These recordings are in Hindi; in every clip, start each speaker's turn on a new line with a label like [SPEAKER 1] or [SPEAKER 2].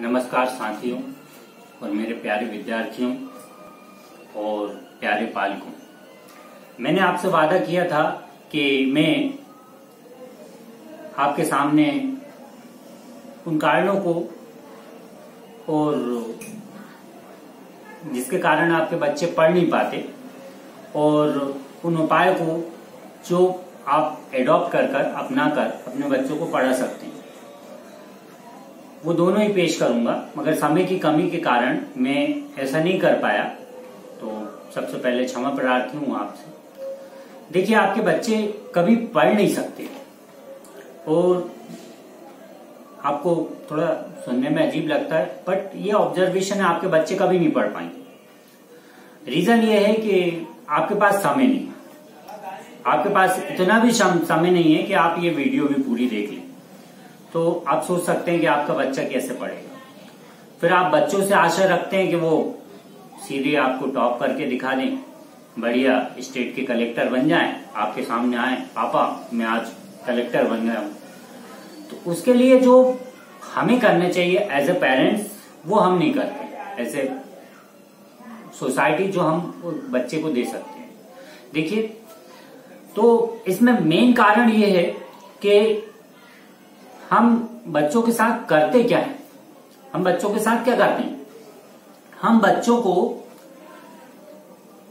[SPEAKER 1] नमस्कार साथियों और मेरे प्यारे विद्यार्थियों और प्यारे पालकों। मैंने आपसे वादा किया था कि मैं आपके सामने उन कारणों को और जिसके कारण आपके बच्चे पढ़ नहीं पाते और उन उपायों को जो आप एडॉप्ट कर कर अपना कर अपने बच्चों को पढ़ा सकते हैं। वो दोनों ही पेश करूँगा, मगर समय की कमी के कारण मैं ऐसा नहीं कर पाया। तो सबसे पहले क्षमा प्रार्थी हूँ आपसे। देखिए, आपके बच्चे कभी पढ़ नहीं सकते। और आपको थोड़ा सुनने में अजीब लगता है बट ये ऑब्जर्वेशन है, आपके बच्चे कभी नहीं पढ़ पाएँगे। रीजन ये है कि आपके पास समय नहीं आपके पास इतना भी समय नहीं है कि आप ये वीडियो भी पूरी देख तो आप सोच सकते हैं कि आपका बच्चा कैसे पढ़ेगा। फिर आप बच्चों से आशा रखते हैं कि वो सीधे आपको टॉप करके दिखा दें, बढ़िया स्टेट के कलेक्टर बन जाएँ, आपके सामने आए, पापा, मैं आज कलेक्टर बन गया हूँ। तो उसके लिए जो हमें करना चाहिए एज ए पेरेंट्स वो हम नहीं करते। एज ए सोसाइटी जो हम बच्चे को दे सकते हैं। देखिए तो इसमें मेन कारण ये है कि हम बच्चों के साथ करते क्या है? हम बच्चों के साथ क्या करते हैं? हम बच्चों को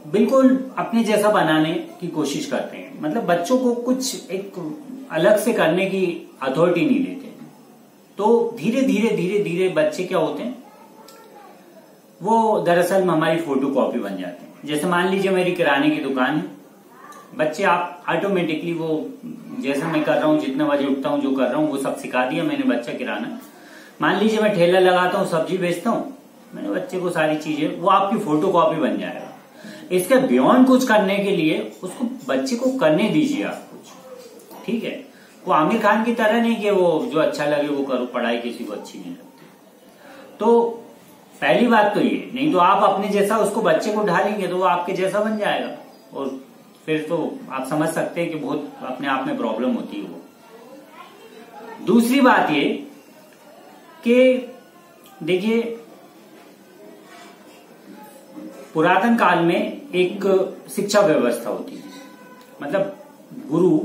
[SPEAKER 1] बिल्कुल अपने जैसा बनाने की कोशिश करते हैं। मतलब बच्चों को कुछ एक अलग से करने की अथॉरिटी नहीं देते। तो धीरे धीरे धीरे धीरे बच्चे क्या होते हैं? वो दरअसल हमारी फ़ोटो कॉपी बन जाते हैं। जैसे मान लीजिए मेरी किराने की दुकान है। बच्चे, आप ऑटोमेटिकली वो जैसा मैं कर रहा हूँ, जितने बजे उठता हूँ, जो कर रहा हूँ, वो सब सिखा दिया मैंने बच्चा किराना। मान लीजिए मैं ठेला लगाता हूँ, सब्ज़ी बेचता हूँ, मैंने बच्चे को सारी चीज़ें, वो आपकी फ़ोटो कॉपी बन जाएगा। इसके बियॉन्ड कुछ करने के लिए उसको बच्चे को करने दीजिए आप कुछ, ठीक है? वो आमिर खान की तरह नहीं कि वो जो अच्छा लगे वो करो, पढ़ाई किसी को अच्छी नहीं लगती। तो पहली बात तो ये, नहीं तो आप अपने जैसा उसको बच्चे को ढालेंगे तो वो आपके जैसा बन जाएगा। और फिर तो आप समझ सकते हैं कि बहुत अपने आप में प्रॉब्लम होती है वो। दूसरी बात ये कि देखिए, पुरातन काल में एक शिक्षा व्यवस्था होती है मतलब गुरु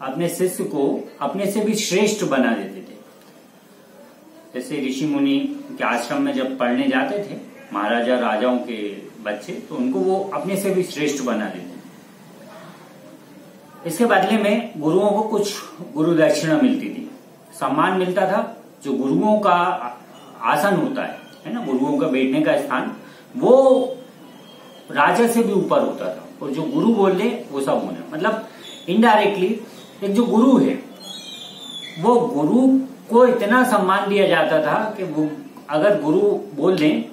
[SPEAKER 1] अपने शिष्य को अपने से भी श्रेष्ठ बना देते थे। जैसे ऋषि मुनि के आश्रम में जब पढ़ने जाते थे, महाराजा राजाओं के बच्चे तो उनको वो अपने से भी श्रेष्ठ बना देते इसके बदले में गुरुओं को कुछ गुरु दक्षिणा मिलती थी। सम्मान मिलता था, जो गुरुओं का आसन होता है है ना, गुरुओं का बैठने का स्थान, वो राजा से भी ऊपर होता था। और जो गुरु बोल वो सब होने। मतलब इनडायरेक्टली एक जो गुरु है, वो गुरु को इतना सम्मान दिया जाता था कि वो, अगर गुरु बोल दें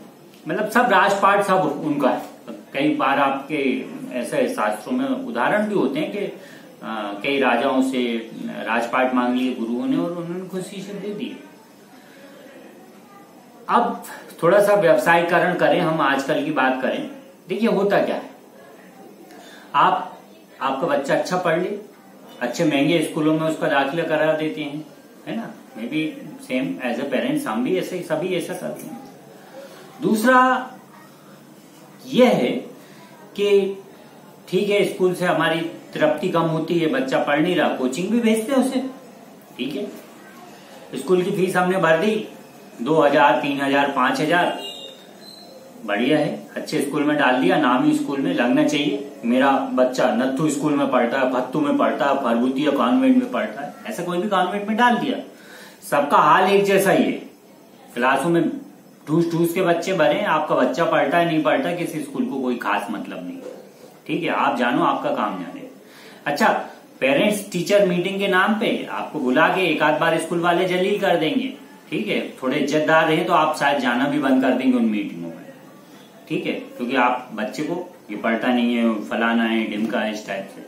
[SPEAKER 1] मतलब सब राजपाट सब उनका है। कई बार आपके ऐसे शास्त्रों में उदाहरण भी होते हैं कि कई राजाओं से राजपाट मांग लिए गुरुओं ने और उन्होंने खुशी से दे दिए अब थोड़ा सा व्यवसायीकरण करें, हम आजकल की बात करें। देखिए, होता क्या है? आप, आपका बच्चा अच्छा पढ़ ले, अच्छे महँगे स्कूलों में उसका दाखिला करा देते हैं, है ना? Maybe same as a parents हम भी ऐसे, सभी ऐसा करते हैं। दूसरा यह है कि, ठीक है, स्कूल से हमारी तृप्ति कम होती है, बच्चा पढ़ नहीं रहा कोचिंग भी भेजते हैं उसे। ठीक है? स्कूल की फ़ीस हमने भर दी, दो हज़ार, तीन हज़ार, पाँच हज़ार। बढ़िया है, अच्छे स्कूल में डाल दिया, नामी स्कूल में लगना चाहिए। मेरा बच्चा नत्थु स्कूल में पढ़ता है, भत्तू में पढ़ता है, भरभूतिया कॉन्वेंट में पढ़ता है, ऐसा कोई भी कॉन्वेंट में डाल दिया। सबका हाल एक जैसा ही है। क्लासों में ठूस ठूस के बच्चे भरे आपका बच्चा पढ़ता है, नहीं पढ़ता, किसी स्कूल को कोई खास मतलब नहीं। ठीक है? आप जानो, आपका काम जाने। अच्छा पेरेंट्स टीचर मीटिंग के नाम पे आपको बुला के एक आध बार स्कूल वाले जलील कर देंगे। ठीक है? थोड़े इज्जतदार रहे तो आप शायद जाना भी बंद कर देंगे उन मीटिंगों में। ठीक है? क्योंकि आप बच्चे को, ये पढ़ता नहीं है, फलाना है, डिमका है, इस टाइप से।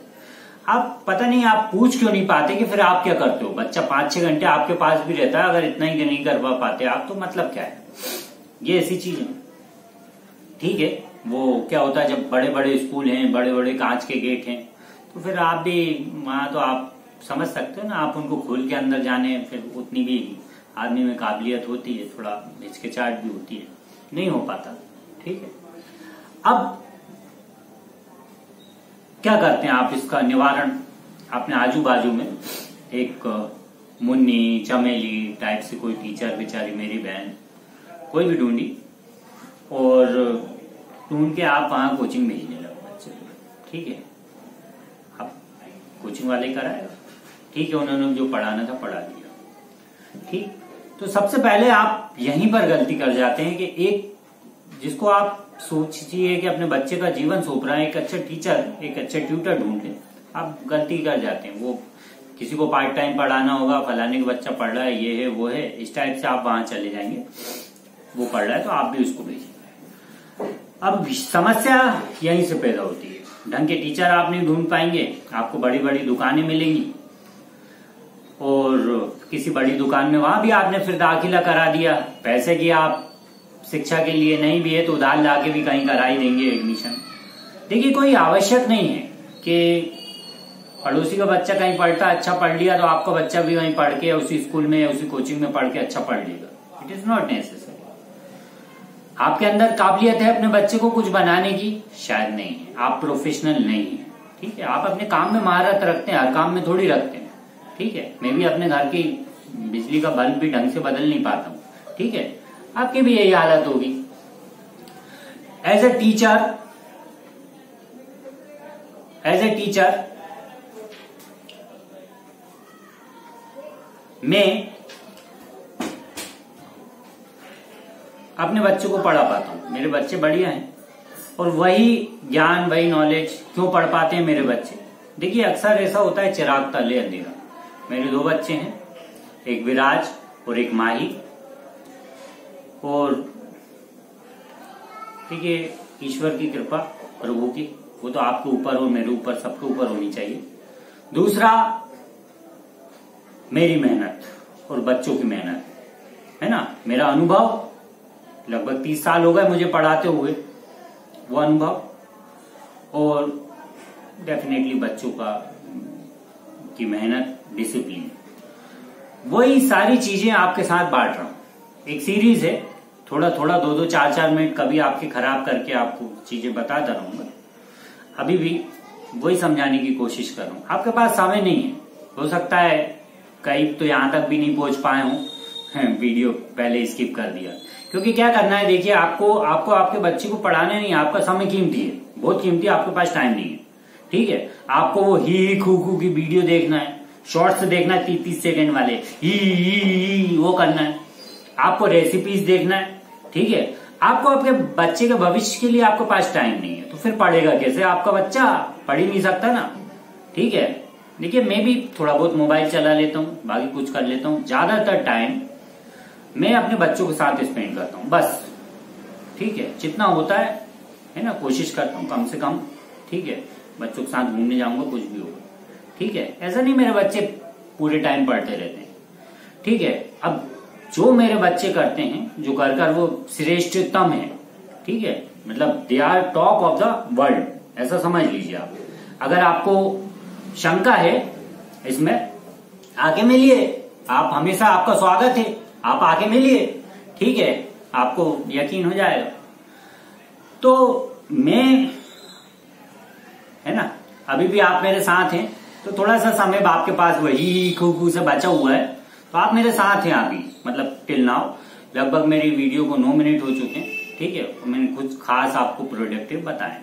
[SPEAKER 1] आप पता नहीं, आप पूछ क्यों नहीं पाते कि फिर आप क्या करते हो? बच्चा पाँच छह घंटे आपके पास भी रहता है, अगर इतना ही नहीं कर पाते आप तो मतलब क्या है? ये ऐसी चीज़ है। ठीक है? वो क्या होता है, जब बड़े बड़े स्कूल हैं बड़े बड़े कांच के गेट हैं तो फिर आप भी, वहाँ तो आप समझ सकते हो ना, आप उनको खोल के अंदर जाने, फिर उतनी भी आदमी में काबिलियत होती है, थोड़ा हिचकिचाहट भी होती है। नहीं हो पाता, ठीक है। अब क्या करते हैं आप इसका निवारण? अपने आजू बाजू में एक मुन्नी, चमेली टाइप से कोई टीचर बेचारी, मेरी बहन, कोई भी ढूंढी, और ढूंढ के आप वहाँ कोचिंग भेजने लगे बच्चे ठीक है। कोचिंग वाले कराए ठीक है, उन्होंने जो पढ़ाना था पढ़ा दिया। ठीक? तो सबसे पहले आप यहीं पर गलती कर जाते हैं कि एक, जिसको आप सोचिए कि अपने बच्चे का जीवन सौंप रहा है, एक अच्छा टीचर एक अच्छा ट्यूटर ढूंढे, आप गलती कर जाते हैं। वो किसी को पार्ट टाइम पढ़ाना होगा, फलाने का बच्चा पढ़ रहा है, ये है, वो है, इस टाइप से आप वहाँ चले जाएँगे। वो पढ़ रहा है तो आप भी उसको भेजिए। अब समस्या यहीं से पैदा होती है। ढंग के टीचर आप नहीं ढूंढ पाएँगे, आपको बड़ी बड़ी दुकानें मिलेंगी। और किसी बड़ी दुकान में वहाँ भी आपने फिर दाखिला करा दिया। पैसे की आप शिक्षा के लिए नहीं भी है तो उधार ला भी कहीं करा ही देंगे एडमिशन देखिए, कोई आवश्यक नहीं है कि पड़ोसी का बच्चा कहीं पढ़ता अच्छा पढ़ लिया तो आपका बच्चा भी वहीं पढ़ के, उसी स्कूल में उसी कोचिंग में पढ़ के अच्छा पढ़ लेगा। इट इज़ नॉट नेसेसरी आपके अंदर काबिलियत है अपने बच्चे को कुछ बनाने की? शायद नहीं है। आप प्रोफेशनल नहीं है, ठीक है? आप अपने काम में महारत रखते हैं, हर काम में थोड़ी रखते हैं, ठीक है? मैं भी अपने घर की बिजली का बल्ब भी ढंग से बदल नहीं पाता हूँ, ठीक है? आपकी भी यही हालत होगी। As a teacher as a teacher मैं अपने बच्चों को पढ़ा पाता हूँ। मेरे बच्चे बढ़िया हैं। और वही ज्ञान, वही नॉलेज क्यों पढ़ पाते हैं मेरे बच्चे? देखिए, अक्सर ऐसा होता है, चिराग तले अंधेरा। मेरे दो बच्चे हैं, एक विराज और एक माही। और ठीक है ईश्वर की कृपा, प्रभु की, वो तो आपके ऊपर और मेरे ऊपर, सबके ऊपर होनी चाहिए। दूसरा, मेरी मेहनत और बच्चों की मेहनत। है ना? मेरा अनुभव लगभग तीस साल हो गए मुझे पढ़ाते हुए। वो अनुभव और डेफिनेटली बच्चों का, की मेहनत डिसिप्लिन वही सारी चीज़ें आपके साथ बांट रहा हूँ। एक सीरीज़ है थोड़ा थोड़ा दो दो चार चार मिनट कभी आपके खराब करके आपको चीज़ें बताता रहूँगा। अभी भी वही समझाने की कोशिश कर रहा हूँ। आपके पास समय नहीं है। हो सकता है कई तो यहाँ तक भी नहीं पहुँच पाए हूँ। वीडियो पहले स्किप कर दिया। क्योंकि क्या करना है देखिए आपको आपको आपके बच्चे को पढ़ाने नहीं आपका समय कीमती है। बहुत कीमती है आपके पास टाइम नहीं है। ठीक है? आपको वो ही ही खू खू की वीडियो देखना है शॉर्ट्स देखना है तीस तीस सेकेंड वाले ही, ही, ही वो करना है। आपको रेसिपीज़ देखना है ठीक है? आपको आपके बच्चे के भविष्य के लिए आपके पास टाइम नहीं है। तो फिर पढ़ेगा कैसे? आपका बच्चा पढ़ ही नहीं सकता ना। ठीक है? देखिए मैं भी थोड़ा बहुत मोबाइल चला लेता हूँ बाकी कुछ कर लेता हूँ। ज़्यादातर टाइम मैं अपने बच्चों के साथ स्पेंड करता हूँ, बस। ठीक है? जितना होता है है ना? कोशिश करता हूँ कम से कम। ठीक है? बच्चों के साथ घूमने जाऊँगा, कुछ भी होगा। ठीक है? ऐसा नहीं मेरे बच्चे पूरे टाइम पढ़ते रहते हैं। ठीक है? अब जो मेरे बच्चे करते हैं, जो कर कर वो श्रेष्ठतम है। ठीक है? मतलब they are top of the world ऐसा समझ लीजिए आप। अगर आपको शंका है, इसमें आके मिलिए। आप हमेशा आपका स्वागत है। आप आके मिलिए, ठीक है, आपको यकीन हो जाएगा। तो मैं, है ना, अभी भी आप मेरे साथ हैं तो थोड़ा सा समय आपके पास वही खू खू से बचा हुआ है। तो आप मेरे साथ हैं अभी मतलब टिल नाउ लगभग मेरी वीडियो को नौ मिनट हो चुके हैं, ठीक है तो मैंने कुछ खास आपको प्रोडक्टिव बताए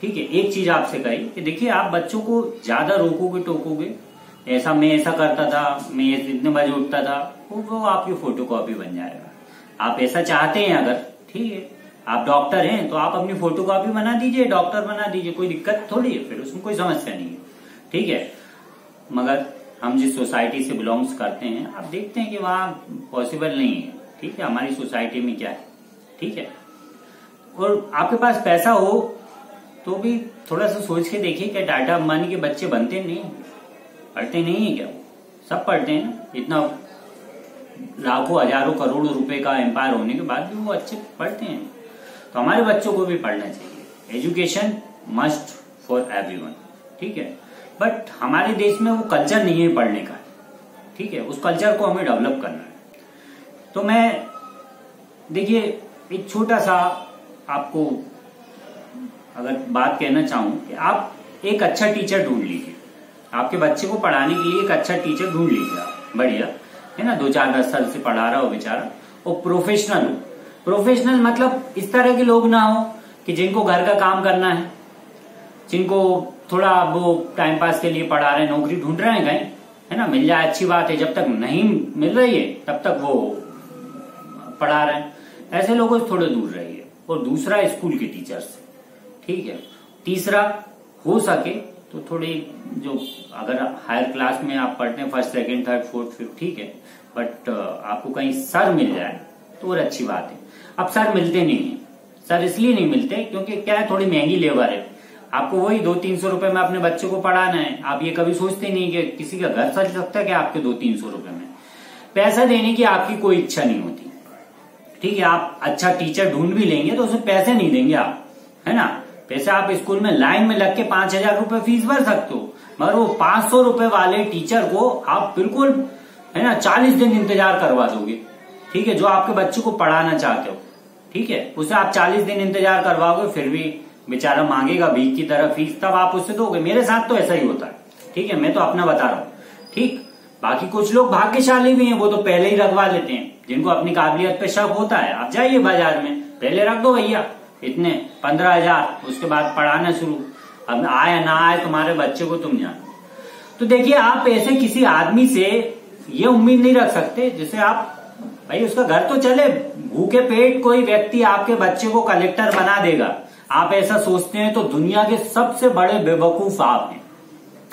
[SPEAKER 1] ठीक है, एक चीज़ आपसे कही कि देखिए, आप बच्चों को ज़्यादा रोकोगे, टोकोगे, ऐसा मैं ऐसा करता था, मैं इतने बजे उठता था वो, आपकी फ़ोटो कॉपी बन जाएगा। आप ऐसा चाहते हैं अगर ठीक है आप डॉक्टर हैं तो आप अपनी फ़ोटो कॉपी बना दीजिए डॉक्टर बना दीजिए कोई दिक्कत थोड़ी है फिर उसमें कोई समस्या नहीं है ठीक है। मगर हम जिस सोसाइटी से बिलोंग्स करते हैं आप देखते हैं कि वहाँ पॉसिबल नहीं है ठीक है हमारी सोसाइटी में क्या है ठीक है। और आपके पास पैसा हो तो भी थोड़ा सा सोच के देखिए क्या टाटा अंबानी के बच्चे बनते नहीं पढ़ते नहीं है क्या? सब पढ़ते हैं इतना लाखों, हज़ारों, करोड़ों रुपए का एम्पायर होने के बाद भी वो अच्छे पढ़ते हैं। तो हमारे बच्चों को भी पढ़ना चाहिए। एजुकेशन मस्ट फॉर एवरीवन ठीक है? बट हमारे देश में वो कल्चर नहीं है पढ़ने का, ठीक है? उस कल्चर को हमें डेवलप करना है। तो मैं, देखिए, एक छोटा सा आपको अगर बात कहना चाहूँ कि आप एक अच्छा टीचर ढूंढ लीजिए। आपके बच्चे को पढ़ाने के लिए एक अच्छा टीचर ढूंढ लीजिए आप, बढ़िया। है ना, दो चार दस साल से पढ़ा रहा हो बेचारा। और प्रोफेशनल हो। प्रोफेशनल मतलब इस तरह के लोग ना हो कि जिनको घर का काम करना है, जिनको थोड़ा वो टाइम पास के लिए पढ़ा रहे हैं, नौकरी ढूंढ रहे हैं कहीं, है ना, मिल जाए, अच्छी बात है, जब तक नहीं मिल रही है, तब तक वो पढ़ा रहे हैं। ऐसे लोगों से थोड़े दूर रहिए। और दूसरा स्कूल के टीचर से ठीक है, तीसरा हो सके तो थोड़ी जो अगर हायर क्लास में आप पढ़ते हैं first second third fourth fifth ठीक है बट आपको कहीं सर मिल जाए तो और अच्छी बात है। अब सर मिलते नहीं है। सर इसलिए नहीं मिलते क्योंकि क्या है, थोड़ी महँगी लेबर है। आपको वही दो तीन सौ रुपए में अपने बच्चे को पढ़ाना है। आप ये कभी सोचते नहीं कि किसी का घर सज सकता है कि आपके दो तीन सौ रुपए में? पैसा देने की आपकी कोई इच्छा नहीं होती। ठीक है, आप अच्छा टीचर ढूंढ भी लेंगे तो उसे पैसे नहीं देंगे आप, है ना? पैसे आप स्कूल में लाइन में लग के पाँच हज़ार रुपये फ़ीस भर सकते हो, मगर वो पाँच सौ रुपये वाले टीचर को आप बिल्कुल, है ना, चालीस दिन इंतज़ार करवा दोगे। ठीक है, जो आपके बच्चे को पढ़ाना चाहते हो। ठीक है, उसे आप चालीस दिन इंतज़ार करवाओगे, फिर भी बेचारा मांगेगा भीख की तरह फ़ीस, तब आप उससे दोगे। मेरे साथ तो ऐसा ही होता है। ठीक है, मैं तो अपना बता रहा हूँ। ठीक, बाकी कुछ लोग भाग्यशाली भी हैं, वो तो पहले ही रखवा लेते हैं। जिनको अपनी काबिलियत पे शक होता है, आप जाइए बाज़ार में, पहले रख दो भैया। इतने, पंद्रह हज़ार, उसके बाद पढ़ाना शुरू। अब आए, ना आए तुम्हारे बच्चे को तुम जानो। तो देखिए, आप ऐसे किसी आदमी से ये उम्मीद नहीं रख सकते, जिसे आप, भाई, उसका घर तो चले, भूखे पेट कोई व्यक्ति आपके बच्चे को कलेक्टर बना देगा। आप ऐसा सोचते हैं तो दुनिया के सबसे बड़े बेवकूफ़ आप हैं।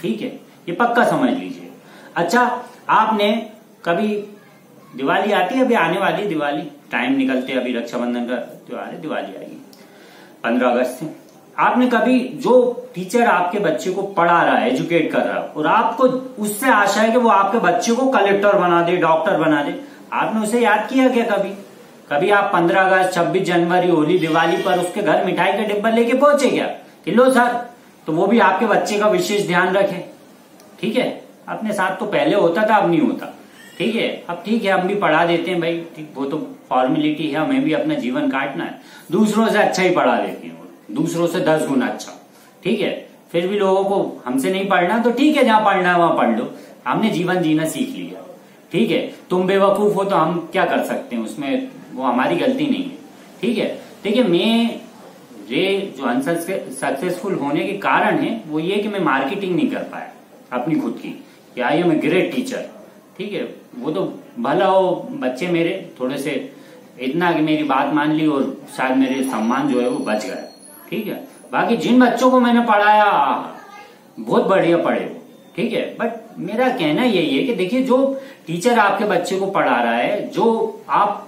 [SPEAKER 1] ठीक है? ये पक्का समझ लीजिए। अच्छा आपने कभी दिवाली आती है? अभी आने वाली दिवाली। टाइम निकलते अभी रक्षाबंधन का त्योहार है, दिवाली आएगी। पंद्रह अगस्त से। आपने कभी जो टीचर आपके बच्चे को पढ़ा रहा है एजुकेट कर रहा है, और आपको उससे आशा है कि वो आपके बच्चे को कलेक्टर बना दे डॉक्टर बना दे, आपने उसे याद किया क्या कभी? कभी आप पंद्रह अगस्त, छब्बीस जनवरी, होली, दिवाली पर उसके घर मिठाई का डिब्बा लेके पहुँचे क्या? कि लो सर तो वो भी आपके बच्चे का विशेष ध्यान रखे। ठीक है? अपने साथ तो पहले होता था, अब नहीं होता। ठीक है, अब ठीक है, हम भी पढ़ा देते हैं भाई। ठीक, वो तो फॉर्मेलिटी है, हमें भी अपना जीवन काटना है। दूसरों से अच्छा ही पढ़ा देते हैं दूसरों से दस गुना अच्छा। ठीक है, फिर भी लोगों को हमसे नहीं पढ़ना तो ठीक है, जहाँ पढ़ना है, वहाँ पढ़ लो। हमने जीवन जीना सीख लिया। ठीक है, तुम बेवकूफ़ हो तो हम क्या कर सकते हैं? उसमें वो हमारी गलती नहीं है। ठीक है, देखिए, मैं ये जो अनसक्सेसफुल होने के कारण है, वो ये कि मैं मार्केटिंग नहीं कर पाया अपनी खुद की। कि I am a great teacher ठीक है, वो तो भला हो, बच्चे मेरे, थोड़े से इतना कि मेरी बात मान ली और शायद मेरे सम्मान जो है वो बच गए। ठीक है, बाकी जिन बच्चों को मैंने पढ़ाया, बहुत बढ़िया पढ़े, ठीक है बट मेरा कहना यही है कि देखिए, जो टीचर आपके बच्चे को पढ़ा रहा है, जो आप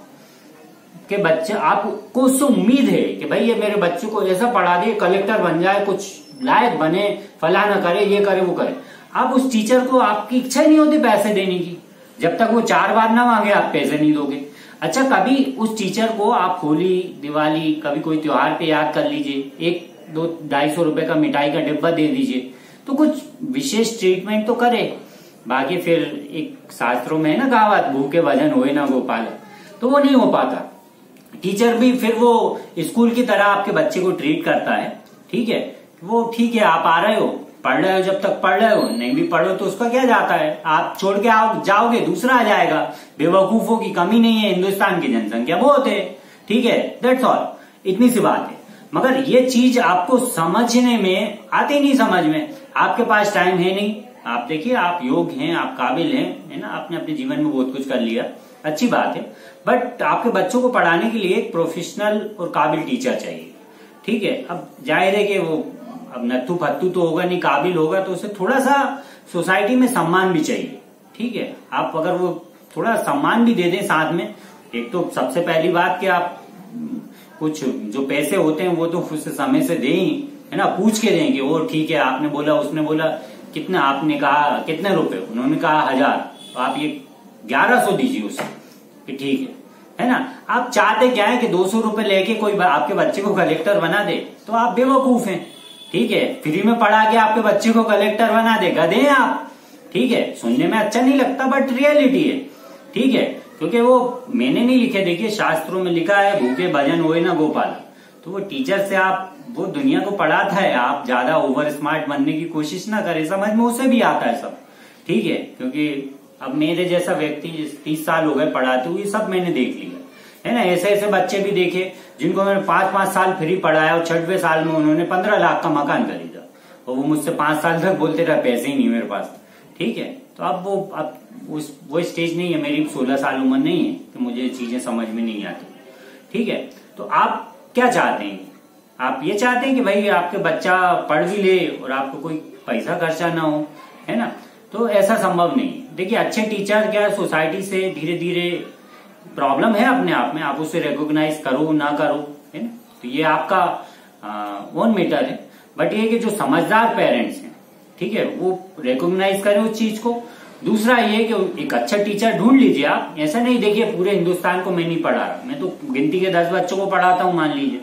[SPEAKER 1] के बच्चे, आपको उससे उम्मीद है कि भाई ये मेरे बच्चे को ऐसा पढ़ा दे कलेक्टर बन जाए, कुछ लायक बने फलाना करे, ये करे, वो करे। आप उस टीचर को आपकी इच्छा नहीं होती पैसे देने की। जब तक वो चार बार ना मांगे, आप पैसे नहीं दोगे। अच्छा कभी उस टीचर को आप होली, दिवाली, कभी कोई त्योहार पे याद कर लीजिए। एक, दो, ढाई सौ रुपए का मिठाई का डिब्बा दे दीजिए। तो कुछ विशेष ट्रीटमेंट तो करे। बाकी फिर एक शास्त्रों में है ना कहावत भूखे वज़न हुए ना गोपाल। तो वो नहीं हो पाता। टीचर भी फिर वो स्कूल की तरह आपके बच्चे को ट्रीट करता है। ठीक है? वो ठीक है, आप आ रहे हो। पढ़ रहे हो, जब तक पढ़ रहे हो, नहीं भी पढ़ो तो उसका क्या जाता है? आप छोड़ के आओ, जाओगे, दूसरा आ जाएगा। बेवकूफों की कमी नहीं है हिंदुस्तान की जनसंख्या, बहुत है। ठीक है दैट्स ऑल इतनी सी बात है। मगर ये चीज़ आपको समझने में, आती नहीं समझ में। आपके पास टाइम है नहीं। आप देखिए, आप योग हैं, आप काबिल हैं, है ना? आपने अपने जीवन में बहुत कुछ कर लिया। अच्छी बात है। बट आपके बच्चों को पढ़ाने के लिए एक प्रोफेशनल और काबिल टीचर चाहिए। ठीक है, अब ज़ाहिर है कि वो अब नत्थू फत्तू तो होगा, नहीं काबिल होगा तो उसे थोड़ा सा सोसाइटी में सम्मान भी चाहिए। ठीक है? आप अगर वो थोड़ा सम्मान भी दे दें साथ में, एक तो सबसे पहली बात कि आप कुछ जो पैसे होते हैं, वो तो उससे समय से दें है ना? पूछ के देंगे वो ठीक है, आपने बोला, उसने बोला, कितना आपने कहा, कितने रुपए? उन्होंने कहा, हज़ार. तो आप ये ग्यारह सौ दीजिए उसे, कि ठीक है। है ना? आप चाहते क्या है कि दो सौ रुपये लेके कोई आपके बच्चे को कलेक्टर बना दे तो आप बेवकूफ़ हैं। ठीक है? फ्री में पढ़ा के आपके बच्चे को कलेक्टर बना दे गधे आप। ठीक है? सुनने में अच्छा नहीं लगता बट रियलिटी है। ठीक है? क्योंकि वो मैंने नहीं लिखे, देखिए, शास्त्रों में लिखा है, भूखे भजन होए ना गोपाल। तो वो टीचर से आप, वो दुनिया को पढ़ाता है, आप ज़्यादा ओवर स्मार्ट बनने की कोशिश ना करें, समझ में उसे भी आता है सब। ठीक है? क्योंकि अब मेरे जैसा व्यक्ति तीस साल हो गए पढ़ाते हुए सब मैंने देख लिया। है ना? ऐसे ऐसे बच्चे भी देखे जिनको मैंने पाँच पाँच साल फ्री पढ़ाया और छठवें साल में उन्होंने पंद्रह लाख का मकान खरीदा। और वो मुझसे पाँच साल तक बोलते रहे, पैसे ही नहीं मेरे पास। ठीक है? तो अब वो, अब उस, वो स्टेज नहीं है, मेरी सोलह साल उम्र नहीं है कि मुझे चीज़ें समझ में नहीं आती। ठीक है? तो आप क्या चाहते हैं? आप ये चाहते हैं कि भाई आपके बच्चा पढ़ भी ले और आपको कोई पैसा खर्चा ना हो, है ना? तो ऐसा संभव नहीं देखिए, अच्छे टीचर क्या सोसाइटी से धीरे धीरे प्रॉब्लम है अपने आप में, आप उसे रिकॉग्नाइज करो, ना करो, है ना? तो ये आपका ओन मैटर है। बट ये कि जो समझदार पेरेंट्स हैं, ठीक है, वो रिकॉग्नाइज करें उस चीज़ को। दूसरा ये कि एक अच्छा टीचर ढूंढ लीजिए आप। ऐसा नहीं, देखिए, पूरे हिंदुस्तान को मैं नहीं पढ़ा रहा। मैं तो गिनती के दस बच्चों को पढ़ाता हूँ, मान लीजिए।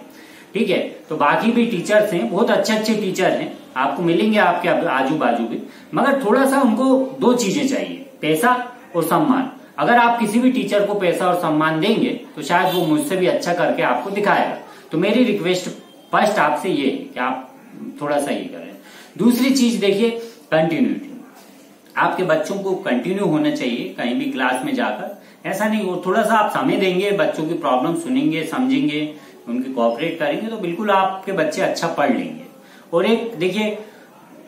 [SPEAKER 1] ठीक है तो बाकी भी टीचर्स हैं, बहुत अच्छे अच्छे टीचर हैं। आपको मिलेंगे आपके आजू बाजू भी। मगर थोड़ा सा उनको दो चीज़ें चाहिए, पैसा और सम्मान। अगर आप किसी भी टीचर को पैसा और सम्मान देंगे तो शायद वो मुझसे भी अच्छा करके आपको दिखाएगा। तो मेरी रिक्वेस्ट फ़र्स्ट आपसे ये है कि आप थोड़ा सा ये करें। दूसरी चीज़ देखिए कंटिन्यूटी आपके बच्चों को कंटिन्यू होना चाहिए कहीं भी क्लास में जाकर। ऐसा नहीं हो थोड़ा सा आप समय देंगे, बच्चों की प्रॉब्लम सुनेंगे, समझेंगे, उनके कोऑपरेट करेंगे तो बिल्कुल आपके बच्चे अच्छा पढ़ लेंगे। और एक देखिए,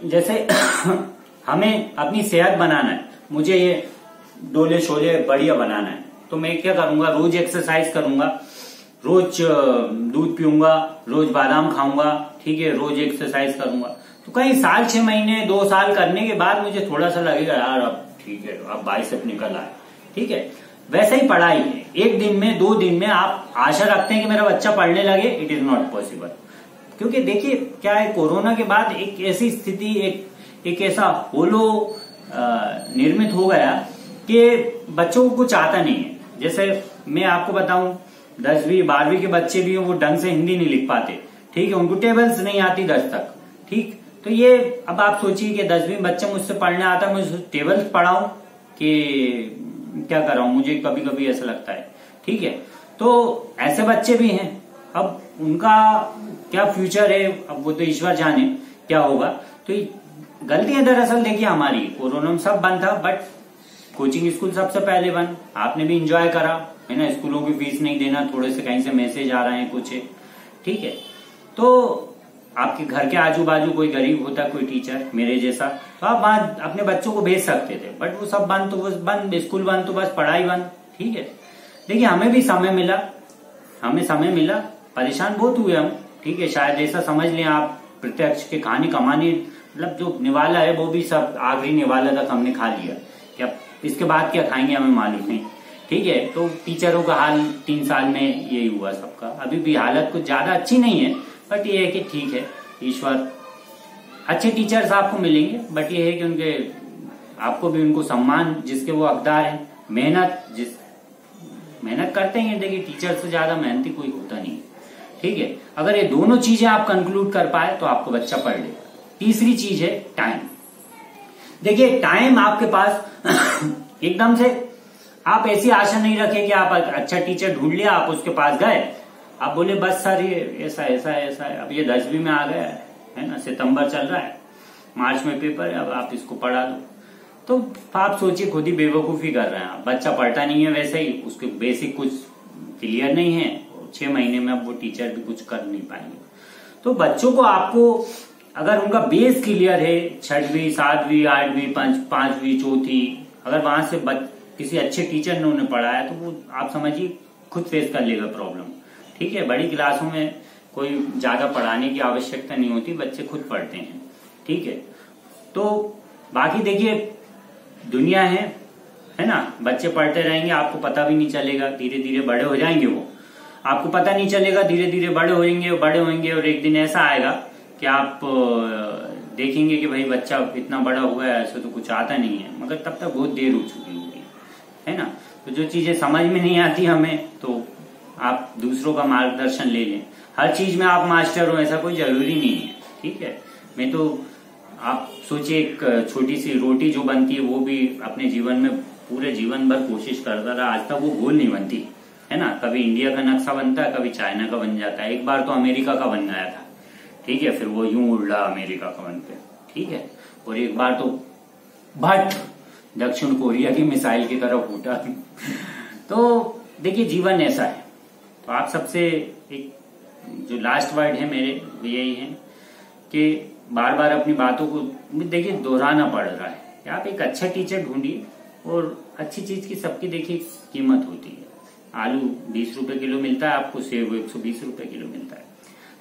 [SPEAKER 1] जैसे हमें अपनी सेहत बनाना है। मुझे ये डोले शोले बढ़िया बनाना है। तो मैं क्या करूँगा? रोज एक्सरसाइज करूँगा, रोज दूध पीऊँगा, रोज बादाम खाऊँगा, ठीक है, रोज एक्सरसाइज करूँगा। तो कहीं साल छह महीने, दो साल करने के बाद मुझे थोड़ा सा लगेगा, यार, अब ठीक है, अब बाइसेप निकल आए ठीक है? वैसे ही पढ़ाई एक दिन में, दो दिन में आप आशा रखते हैं कि मेरा बच्चा पढ़ने लगे इट इज़ नॉट पॉसिबल क्योंकि देखिए, क्या है, कोरोना के बाद एक ऐसी स्थिति, एक एक ऐसा होलो निर्मित हो गया कि बच्चों को कुछ आता नहीं है। जैसे मैं आपको बताऊँ, दसवीं, बारहवीं के बच्चे भी वो ढंग से हिंदी नहीं लिख पाते। ठीक है, उनको टेबल्स नहीं आती दस तक। ठीक तो ये अब आप सोचिए कि दसवीं बच्चे मुझसे पढ़ने आता है मुझे टेबल्स पढ़ाऊं कि क्या कर रहा हूँ मुझे कभी कभी ऐसा लगता है। ठीक है तो ऐसे बच्चे भी हैं। अब उनका क्या फ्यूचर है, अब वो तो ईश्वर जाने क्या होगा। तो गलतियाँ दरअसल, देखिए हमारी, कोरोना में सब बंद था बट कोचिंग स्कूल सबसे पहले बंद आपने भी इंजॉय करा। है ना, स्कूलों की फ़ीस नहीं देना, थोड़े से कहीं से मैसेज आ रहे हैं कुछ। ठीक है? तो आपके घर के आजू बाजू कोई गरीब होता, कोई टीचर मेरे जैसा तो आप वहाँ अपने बच्चों को भेज सकते थे। बट वो सब बंद तो बस बंद, स्कूल बंद तो बस पढ़ाई बंद। ठीक है? देखिए, हमें भी समय मिला। हमें समय मिला। परेशान बहुत हुए हम। ठीक है? शायद ऐसा समझ लें आप, प्रत्यक्ष के कहानी कमानी मतलब जो निवाला है वो भी सब आखिरी निवाला तक हमने खा लिया। क्या इसके बाद क्या खाएँगे हमें मालूम नहीं। ठीक है तो टीचरों का हाल तीन साल में यही हुआ सबका। अभी भी हालत कुछ ज़्यादा अच्छी नहीं है, बट ये है कि ठीक है, ईश्वर, अच्छे टीचर्स आपको मिलेंगे, बट ये है कि उनके, आपको भी उनको सम्मान, जिसके वो हकदार है, मेहनत, जिस, मेहनत करते हैं, देखिए टीचर से ज़्यादा मेहनती कोई होता नहीं ठीक है, अगर ये दोनों चीज़ें आप कंक्लूड कर पाए तो आपको बच्चा पढ़ लेगा। तीसरी चीज़ है टाइम देखिए टाइम आपके पास एकदम से, आप ऐसी आशा नहीं रखें कि आप अच्छा टीचर ढूंढ लिया, आप उसके पास गए। आप बोले, बस सर, ये, ऐसा ऐसा ऐसा है। अब ये दसवीं में आ गया है ना? सितंबर चल रहा है। मार्च में पेपर है, अब आप इसको पढ़ा दो। तो आप सोचिए, खुद ही बेवकूफ़ी कर रहे हैं बच्चा पढ़ता नहीं है वैसे ही, उसके बेसिक कुछ क्लियर नहीं है। छह महीने में अब वो टीचर भी कुछ कर नहीं पाएँगे। तो बच्चों को आपको अगर उनका बेस क्लियर है छठवीं सातवीं आठवीं पांचवी चौथी अगर वहाँ से बच, किसी अच्छे टीचर ने उन्हें पढ़ाया तो वो आप समझिए खुद फेस कर लेगा प्रॉब्लम ठीक है? बड़ी क्लासों में कोई ज़्यादा पढ़ाने की आवश्यकता नहीं होती बच्चे खुद पढ़ते हैं। ठीक है? तो बाकी देखिए दुनिया है है ना? बच्चे पढ़ते रहेंगे आपको पता भी नहीं चलेगा धीरे धीरे बड़े हो जाएँगे वो। आपको पता नहीं चलेगा धीरे धीरे बड़े होंगे बड़े होंगे और एक दिन ऐसा आएगा कि आप देखेंगे कि भाई बच्चा इतना बड़ा हुआ है, ऐसे तो कुछ आता नहीं है। मगर तब तक बहुत देर हो चुकी होगी, है ना? तो जो चीज़ें समझ में नहीं आती हमें तो आप दूसरों का मार्गदर्शन ले लें। हर चीज़ में आप मास्टर हो, ऐसा कोई ज़रूरी नहीं है, ठीक है? मैं तो आप सोचिए, एक छोटी सी रोटी जो बनती है, वो भी अपने जीवन में पूरे जीवन भर कोशिश करता रहा। आज तक वो गोल नहीं बनती, है ना? कभी इंडिया का नक्शा बनता है, कभी चाइना का बन जाता है। एक बार तो अमेरिका का बन गया था। ठीक है, फिर वो यूँ उड़ अमेरिका का बन के ठीक है? और एक बार तो भट दक्षिण कोरिया की मिसाइल की तरफ़ उठा। तो देखिए, जीवन ऐसा है। तो आप सबसे एक जो लास्ट वर्ड है मेरे यही है कि बार बार अपनी बातों को देखिए, दोहराना पड़ रहा है। आप एक अच्छा टीचर ढूंढिए और अच्छी चीज़ की सबकी देखिए कीमत होती है। आलू बीस रुपए किलो मिलता है, आपको सेब एक सौ बीस रुपए किलो मिलता है।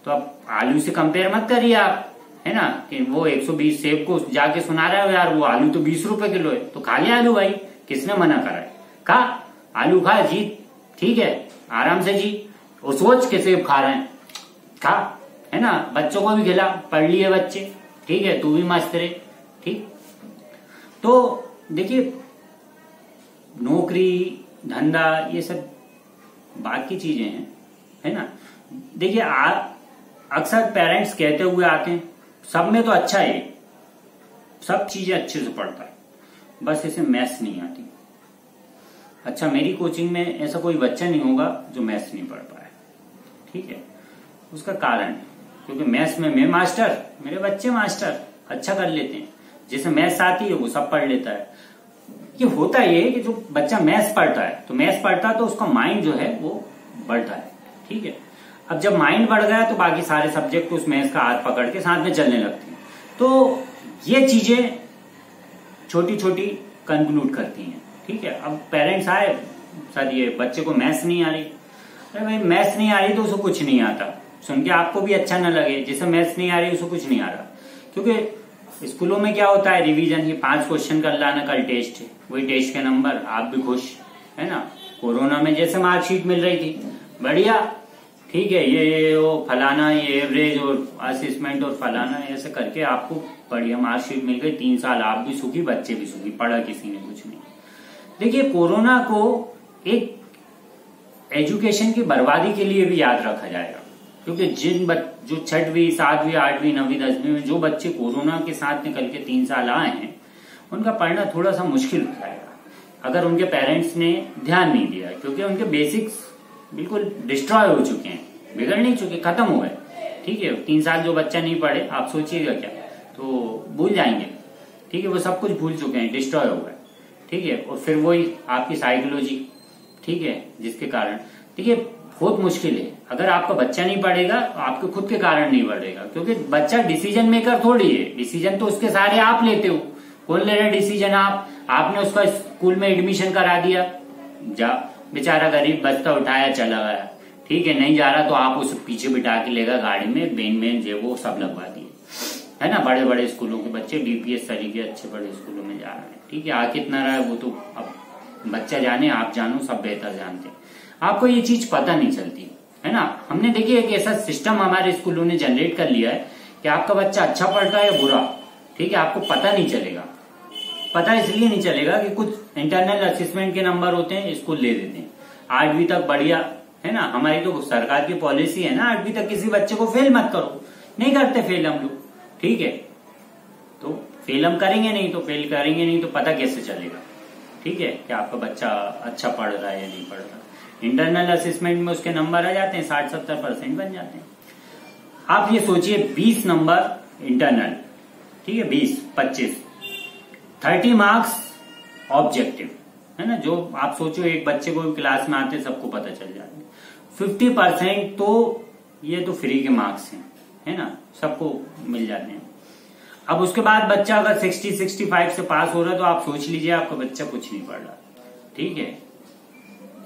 [SPEAKER 1] तो आप आलू से कंपेयर मत करिए आप, है ना? कि वो 120 सेब को जाके सुना रहा है यार, वो आलू तो बीस रुपए किलो है। तो खा लिया आलू भाई, किसने मना करा है? खा। आलू खा, जी। ठीक है, आराम से जी। वो सोच के सेब खा रहे हैं। खा, है ना? बच्चों को भी खिला, पढ़ लिए बच्चे। ठीक है, तू भी मस्त रहे। ठीक। तो देखिए, नौकरी, धंधा, ये सब बाकी चीज़ें हैं, है ना? देखिए अक्सर पेरेंट्स कहते हुए आते हैं, सब में तो अच्छा है, सब चीज़ें अच्छे से पढ़ता है, बस इसे मैथ्स नहीं आती। अच्छा मेरी कोचिंग में ऐसा कोई बच्चा नहीं होगा जो मैथ्स नहीं पढ़ पाए। ठीक है? उसका कारण है क्योंकि मैथ्स में मैं मास्टर मेरे बच्चे मास्टर अच्छा कर लेते हैं। जैसे मैथ्स आती है, वो सब पढ़ लेता है। ये होता ये कि जो बच्चा मैथ्स पढ़ता है तो मैथ्स पढ़ता है तो उसका माइंड जो है, वो बढ़ता है। ठीक है? अब जब माइंड बढ़ गया तो बाकी सारे सब्जेक्ट उस मैथ्स का हाथ पकड़ के साथ में चलने लगते हैं। तो ये चीज़ें छोटी छोटी कंक्लूड करती हैं, ठीक है? अब पेरेंट्स आए, सर, ये बच्चे को मैथ्स नहीं आ रही। अरे भाई मैथ्स नहीं आ रही तो उसको कुछ नहीं आता। सुन के आपको भी अच्छा ना लगे, जिसे मैथ्स नहीं आ रही उसको कुछ नहीं आ रहा। क्योंकि स्कूलों में क्या होता है रिवीजन ये पाँच क्वेश्चन कर लाना कल टेस्ट है। वही टेस्ट के नंबर आप भी खुश, है ना? कोरोना में जैसे मार्कशीट मिल रही थी। बढ़िया ठीक है ये वो फलाना ये एवरेज और असिस्मेंट और फलाना ऐसे करके आपको बढ़िया मार्कशीट मिल गई। तीन साल आप भी सुखी बच्चे भी सुखी पढ़ा किसी ने कुछ नहीं। देखिए कोरोना को एक एजुकेशन की बर्बादी के लिए भी याद रखा जाएगा। क्योंकि जिन बच, जो छठवीं सातवीं आठवीं नवीं दसवीं में जो बच्चे कोरोना के साथ निकल के तीन साल आए हैं उनका पढ़ना थोड़ा सा मुश्किल हो जाएगा। अगर उनके पेरेंट्स ने ध्यान नहीं दिया क्योंकि उनके बेसिक्स बिल्कुल डिस्ट्रॉय हो चुके हैं। बिगड़ नहीं चुके, खत्म हो गए। ठीक है, तीन साल जो बच्चा नहीं पढ़े, आप सोचिएगा क्या? तो भूल जाएँगे। ठीक है, वो सब कुछ भूल चुके हैं डिस्ट्रॉय हो गए। ठीक है, और फिर वही आपकी साइकोलॉजी ठीक है, जिसके कारण। देखिए, बहुत मुश्किल है। अगर आपका बच्चा नहीं पढ़ेगा, आपके खुद के कारण नहीं बढ़ेगा, क्योंकि बच्चा डिसीज़न मेकर थोड़ी है। डिसीज़न तो उसके सारे आप लेते हो। कौन ले रहे डिसीज़न आप? आपने उसका स्कूल में एडमिशन करा दिया। जा बेचारा गरीब बस्ता उठाया, चला गया। ठीक है, नहीं जा रहा तो आप उसे पीछे बिठा के लेगा गाड़ी में, बेन बेन जे, वो सब लगवा दिए। है ना बड़े बड़े स्कूलों के बच्चे बीपीएस तरीके अच्छे बड़े स्कूलों में जा रहे हैं। ठीक है आ कितना रहा है, वो तो अब बच्चा जाने, आप जानो, सब बेहतर जानते आपको ये चीज़ पता नहीं चलती, है ना? हमने देखिए एक ऐसा सिस्टम हमारे स्कूलों ने जनरेट कर लिया है कि आपका बच्चा अच्छा पढ़ता है या बुरा। ठीक है, आपको पता नहीं चलेगा। पता इसलिए नहीं चलेगा कि कुछ इंटरनल असेसमेंट के नंबर होते हैं स्कूल ले देते हैं। आठवीं तक बढ़िया, है ना? हमारी तो सरकार की पॉलिसी है ना आठवीं तक किसी बच्चे को फेल मत करो। नहीं करते फेल हम लोग, ठीक है? तो फेल हम करेंगे नहीं तो फेल करेंगे नहीं तो पता कैसे चलेगा? ठीक है? कि आपका बच्चा अच्छा पढ़ रहा है या नहीं पढ़ रहा इंटरनल असेसमेंट में उसके नंबर आ जाते हैं, साठ सत्तर परसेंट बन जाते हैं। आप ये सोचिए, बीस नंबर इंटरनल ठीक है? बीस, पच्चीस। थर्टी मार्क्स ऑब्जेक्टिव है ना? जो आप सोचो एक बच्चे को क्लास में आते सबको पता चल जाता फिफ्टी परसेंट तो ये तो फ्री के मार्क्स हैं है ना? सबको मिल जाते हैं। अब उसके बाद बच्चा अगर सिक्सटी सिक्सटी फाइव से पास हो रहा है तो आप सोच लीजिए आपका बच्चा कुछ नहीं पढ़ रहा। ठीक है?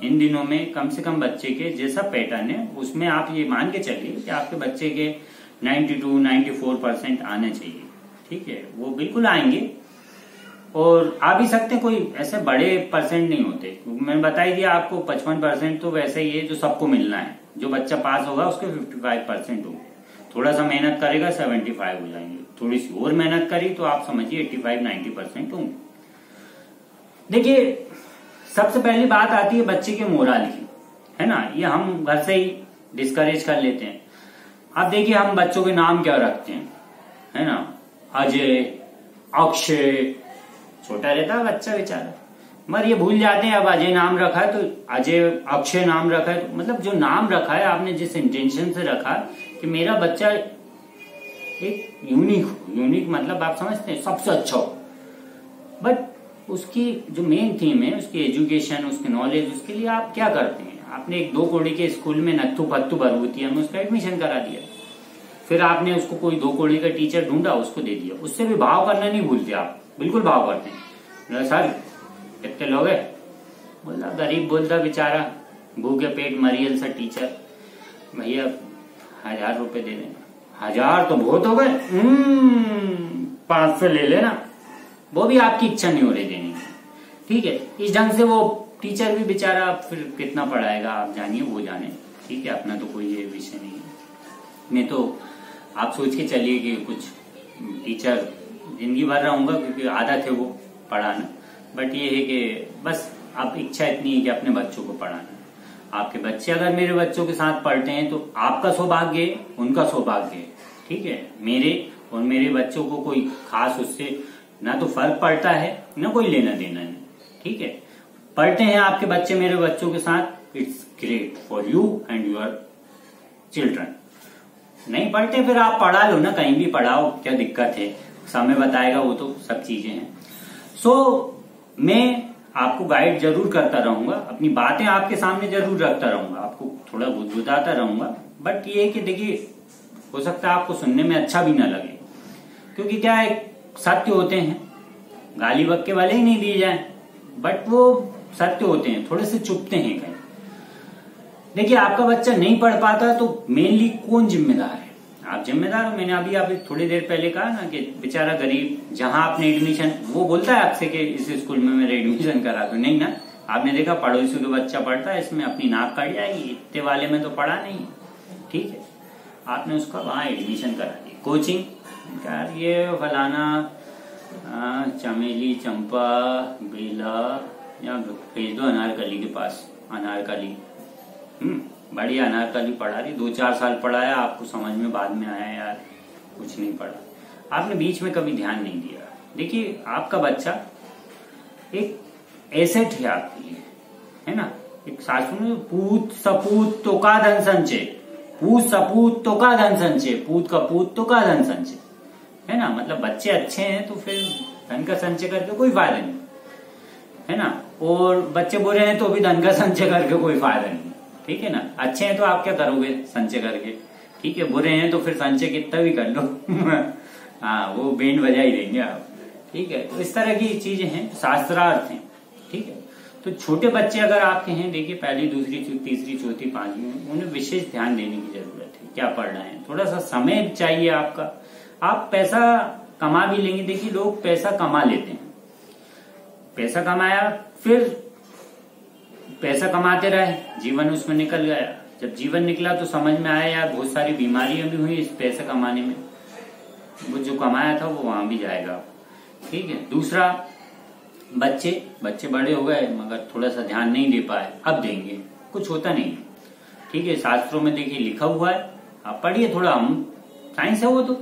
[SPEAKER 1] इन दिनों में कम से कम बच्चे के जैसा पैटर्न है उसमें आप ये मान के चलिए कि आपके बच्चे के 92, 94 परसेंट आने चाहिए। ठीक है? वो बिल्कुल आएँगे। और आ भी सकते हैं, कोई ऐसे बड़े परसेंट नहीं होते। मैंने बताई दिया आपको 55 परसेंट तो वैसे ही है जो सबको मिलना है। जो बच्चा पास होगा, उसके 55 परसेंट होंगे। थोड़ा सा मेहनत करेगा 75 हो जाएँगे। थोड़ी सी और मेहनत करी तो आप समझिए 85 90 परसेंट होंगे। देखिए, सबसे पहली बात आती है बच्चे के मोरल की, है ना? ये हम घर से ही डिस्करेज कर लेते हैं। अब देखिए हम बच्चों के नाम क्या रखते हैं, है ना? अजय, अक्षय छोटा रहता है बच्चा बेचारा। मगर ये भूल जाते हैं, अब अजय नाम रखा है तो अजय, अक्षय नाम रखा है तो मतलब जो नाम रखा है, आपने जिस इंटेंशन से रखा कि मेरा बच्चा एक यूनिक यूनिक मतलब आप समझते हैं, सबसे अच्छा हो। बट उसकी जो मेन थीम है, उसकी एजुकेशन उसकी नॉलेज उसके लिए आप क्या करते हैं? आपने एक दो कोड़ी के स्कूल में नत्थु पत्तू भरभूतिया में उसका एडमिशन करा दिया। फिर आपने उसको कोई दो कोड़ी का टीचर ढूंढा, उसको दे दिया। उससे भी भाव करना नहीं भूलते आप। बिल्कुल भाव करते। हैं सर कितने लोग है? बोला गरीब बोलता बेचारा भूखे पेट मरियल सा टीचर। भैया हज़ार रुपए दे देना। हज़ार तो बहुत हो गए। हम्म, पाँच सौ ले लेना। वो भी आपकी इच्छा नहीं हो रही देने की। ठीक है इस ढंग से वो टीचर भी बेचारा फिर कितना पढ़ाएगा आप जानिए वो जाने। ठीक है अपना तो कोई ये विषय नहीं है। मैं तो आप सोच के चलिए कि कुछ टीचर ज़िंदगी भर रहूँगा क्योंकि आदत है वो पढ़ाना। बट ये है कि बस अब इच्छा इतनी है कि अपने बच्चों को पढ़ाना। आपके बच्चे अगर मेरे बच्चों के साथ पढ़ते हैं तो आपका सौभाग्य उनका सौभाग्य ठीक है? मेरे और मेरे बच्चों को कोई खास उससे ना तो फ़र्क पड़ता है, ना कोई लेना देना है। ठीक है? पढ़ते हैं आपके बच्चे मेरे बच्चों के साथ it's great for you and your children नहीं पढ़ते फिर आप पढ़ा लो ना, कहीं भी पढ़ाओ, क्या दिक्कत है? समय बताएगा वो तो सब चीज़ें हैं। सो so, मैं आपको गाइड ज़रूर करता रहूँगा अपनी बातें आपके सामने ज़रूर रखता रहूँगा आपको थोड़ा बुदबुदाता रहूँगा। बट ये कि देखिए हो सकता है आपको सुनने में अच्छा भी ना लगे। क्योंकि क्या है सत्य होते हैं गाली बक्के वाले ही नहीं दिए जाए बट वो सत्य होते हैं थोड़े से चुपते हैं कहीं। देखिए आपका बच्चा नहीं पढ़ पाता तो मेनली कौन जिम्मेदार है? आप जिम्मेदार हो, मैंने अभी आप थोड़ी देर पहले कहा ना कि बेचारा गरीब, जहाँ आपने एडमिशन वो बोलता है आपसे कि इस स्कूल में मेरा एडमिशन करा दो। नहीं ना, आपने देखा पड़ोसी का बच्चा पढ़ता है, इसमें अपनी नाक कट जाएगी, इतने वाले में तो पढ़ा नहीं। ठीक है, आपने उसका वहाँ एडमिशन करा दिया। कोचिंग यार, ये फलाना चमेली, चंपा, बेला, या भेज दो अनारकली के पास, अनारकली। हम्म बड़ी अनारकली पढ़ा रही, दो चार साल पढ़ाया आपको समझ में बाद में आया यार, कुछ नहीं पढ़ा। आपने बीच में कभी ध्यान नहीं दिया। देखिए, आपका बच्चा एक एसेट है आपके लिए, है ना? एक शास्त्र में पूत सपूत तो का धन संचय, पूत सपूत तो का धन संचय, पूत का पूत तो का धन संचय। है ना? मतलब बच्चे अच्छे हैं तो फिर धन का संचय करके कोई फ़ायदा नहीं, है ना? और बच्चे बुरे हैं तो भी धन का संचय करके कोई फ़ायदा नहीं। ठीक है ना? अच्छे हैं तो आप क्या करोगे संचय करके? ठीक है, बुरे हैं तो फिर संचय कितना भी कर लो। हाँ वो बेंड बजा ही देंगे आप। ठीक है तो इस तरह की चीज़ें हैं, शास्त्रार्थ हैं। ठीक है तो छोटे बच्चे अगर आपके हैं, देखिए, पहली, दूसरी तीसरी, चौथी, पांचवी, उन्हें विशेष ध्यान देने की ज़रूरत है, क्या पढ़ रहे हैं। थोड़ा सा समय चाहिए आपका। आप पैसा कमा भी लेंगे, देखिए, लोग पैसा कमा लेते हैं। पैसा कमाया, फिर पैसा कमाते रहे, जीवन उसमें निकल गया। जब जीवन निकला तो समझ में आया, यार, बहुत सारी बीमारियाँ भी हुई इस पैसे कमाने में। वो जो कमाया था, वो वहाँ भी जाएगा। ठीक है, दूसरा, बच्चे बच्चे बड़े हो गए, मगर थोड़ा सा ध्यान नहीं दे पाए। अब देंगे, कुछ होता नहीं ठीक है, शास्त्रों में देखिए, लिखा हुआ है, आप पढ़िए थोड़ा, हम, साइंस है वो तो।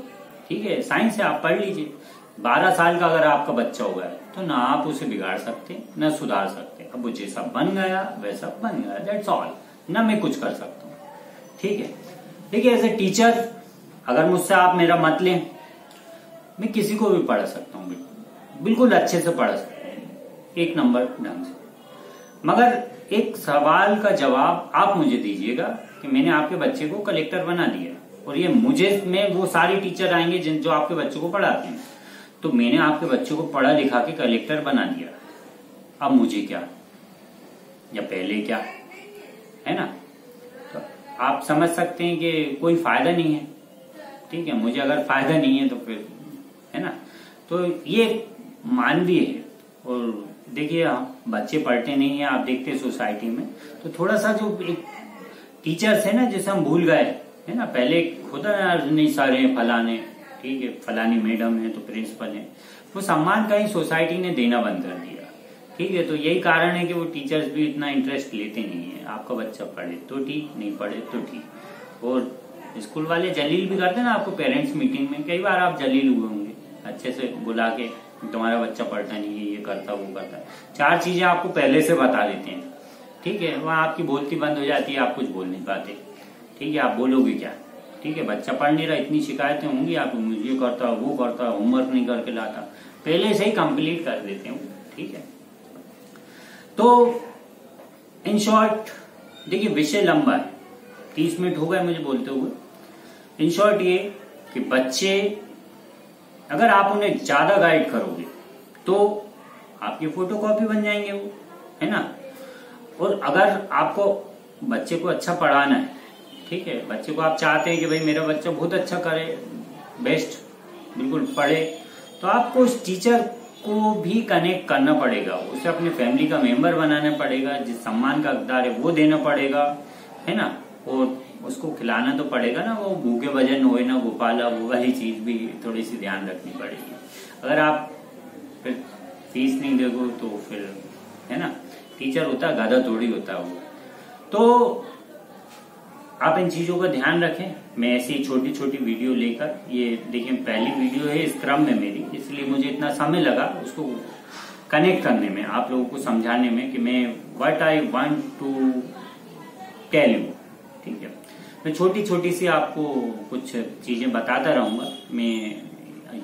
[SPEAKER 1] ठीक है, साइंस है, आप पढ़ लीजिए। बारह साल का अगर आपका बच्चा हो गया तो ना आप उसे बिगाड़ सकते, न सुधार सकते। अब वो जैसा बन गया, वैसा बन गया। दैट्स ऑल न मैं कुछ कर सकता हूँ। ठीक है? देखिए एज ए टीचर अगर मुझसे आप मेरा मत लें, मैं किसी को भी पढ़ा सकता हूँ, बिल्कुल। अच्छे से पढ़ा सकता हूँ। एक नंबर ढंग से। मगर एक सवाल का जवाब आप मुझे दीजिएगा कि मैंने आपके बच्चे को कलेक्टर बना दिया। और ये मुझे, में वो सारी टीचर आएँगे जिन, जो आपके बच्चों को पढ़ाते हैं। तो मैंने आपके बच्चों को पढ़ा लिखा के कलेक्टर बना दिया। अब मुझे क्या? या पहले क्या? है ना? तो आप समझ सकते हैं कि कोई फ़ायदा नहीं है। ठीक है, मुझे अगर फ़ायदा नहीं है तो फिर, है ना? तो ये मानवीय है। और देखिए बच्चे पढ़ते नहीं है, आप देखते सोसाइटी में। तो थोड़ा सा जो एक टीचर्स है ना, जैसे हम भूल गए, है ना? पहले खुदा नहीं सारे फलाने। ठीक है फलानी मैडम है तो प्रिंसिपल है। वो सम्मान कहीं सोसाइटी ने देना बंद कर दिया। ठीक है तो यही कारण है कि वो टीचर्स भी इतना इंटरेस्ट लेते नहीं है। आपका बच्चा पढ़े तो ठीक, नहीं पढ़े तो ठीक। और स्कूल वाले जलील भी करते ना आपको पेरेंट्स मीटिंग में? कई बार आप जलील हुए होंगे, अच्छे से बुला के, तुम्हारा बच्चा पढ़ता नहीं है, ये करता, वो करता। चार चीज़ें आपको पहले से बता देते हैं। ठीक है, वहाँ आपकी बोलती बंद हो जाती है, आप कुछ बोल नहीं पाते। ठीक है, आप बोलोगे क्या? ठीक है, बच्चा पढ़ नहीं रहा, इतनी शिकायतें होंगी, आप ये करता वो करता होमवर्क नहीं करके लाता। पहले से ही कंप्लीट कर देते हैं ठीक है? तो इन शॉर्ट देखिए, विषय लंबा है। तीस मिनट हो गए मुझे बोलते हुए। इन शॉर्ट ये कि बच्चे, अगर आप उन्हें ज़्यादा गाइड करोगे तो आपकी फ़ोटो कॉपी बन जाएँगे वो, है ना? और अगर आपको बच्चे को अच्छा पढ़ाना है ठीक है, बच्चे को आप चाहते हैं कि भाई मेरा बच्चा बहुत अच्छा करे बेस्ट बिल्कुल पढ़े तो आपको उस टीचर को भी कनेक्ट करना पड़ेगा। उसे अपने फैमिली का मेंबर बनाना पड़ेगा, जिस सम्मान का हकदार है वो देना पड़ेगा, है ना? और उसको खिलाना तो पड़ेगा ना, वो भूखे भजन हो ना, गोपाला, वो वही चीज़ भी थोड़ी सी ध्यान रखनी पड़ेगी। अगर आप फिर फ़ीस नहीं देखो तो फिर, है ना? टीचर होता, गधा थोड़ी होता वो। तो आप इन चीज़ों का ध्यान रखें। मैं ऐसी छोटी छोटी वीडियो लेकर, ये देखिए पहली वीडियो है इस क्रम में मेरी, इसलिए मुझे इतना समय लगा उसको कनेक्ट करने में, आप लोगों को समझाने में कि मैं what I want to tell you ठीक है। मैं छोटी छोटी सी आपको कुछ चीज़ें बताता रहूँगा। मैं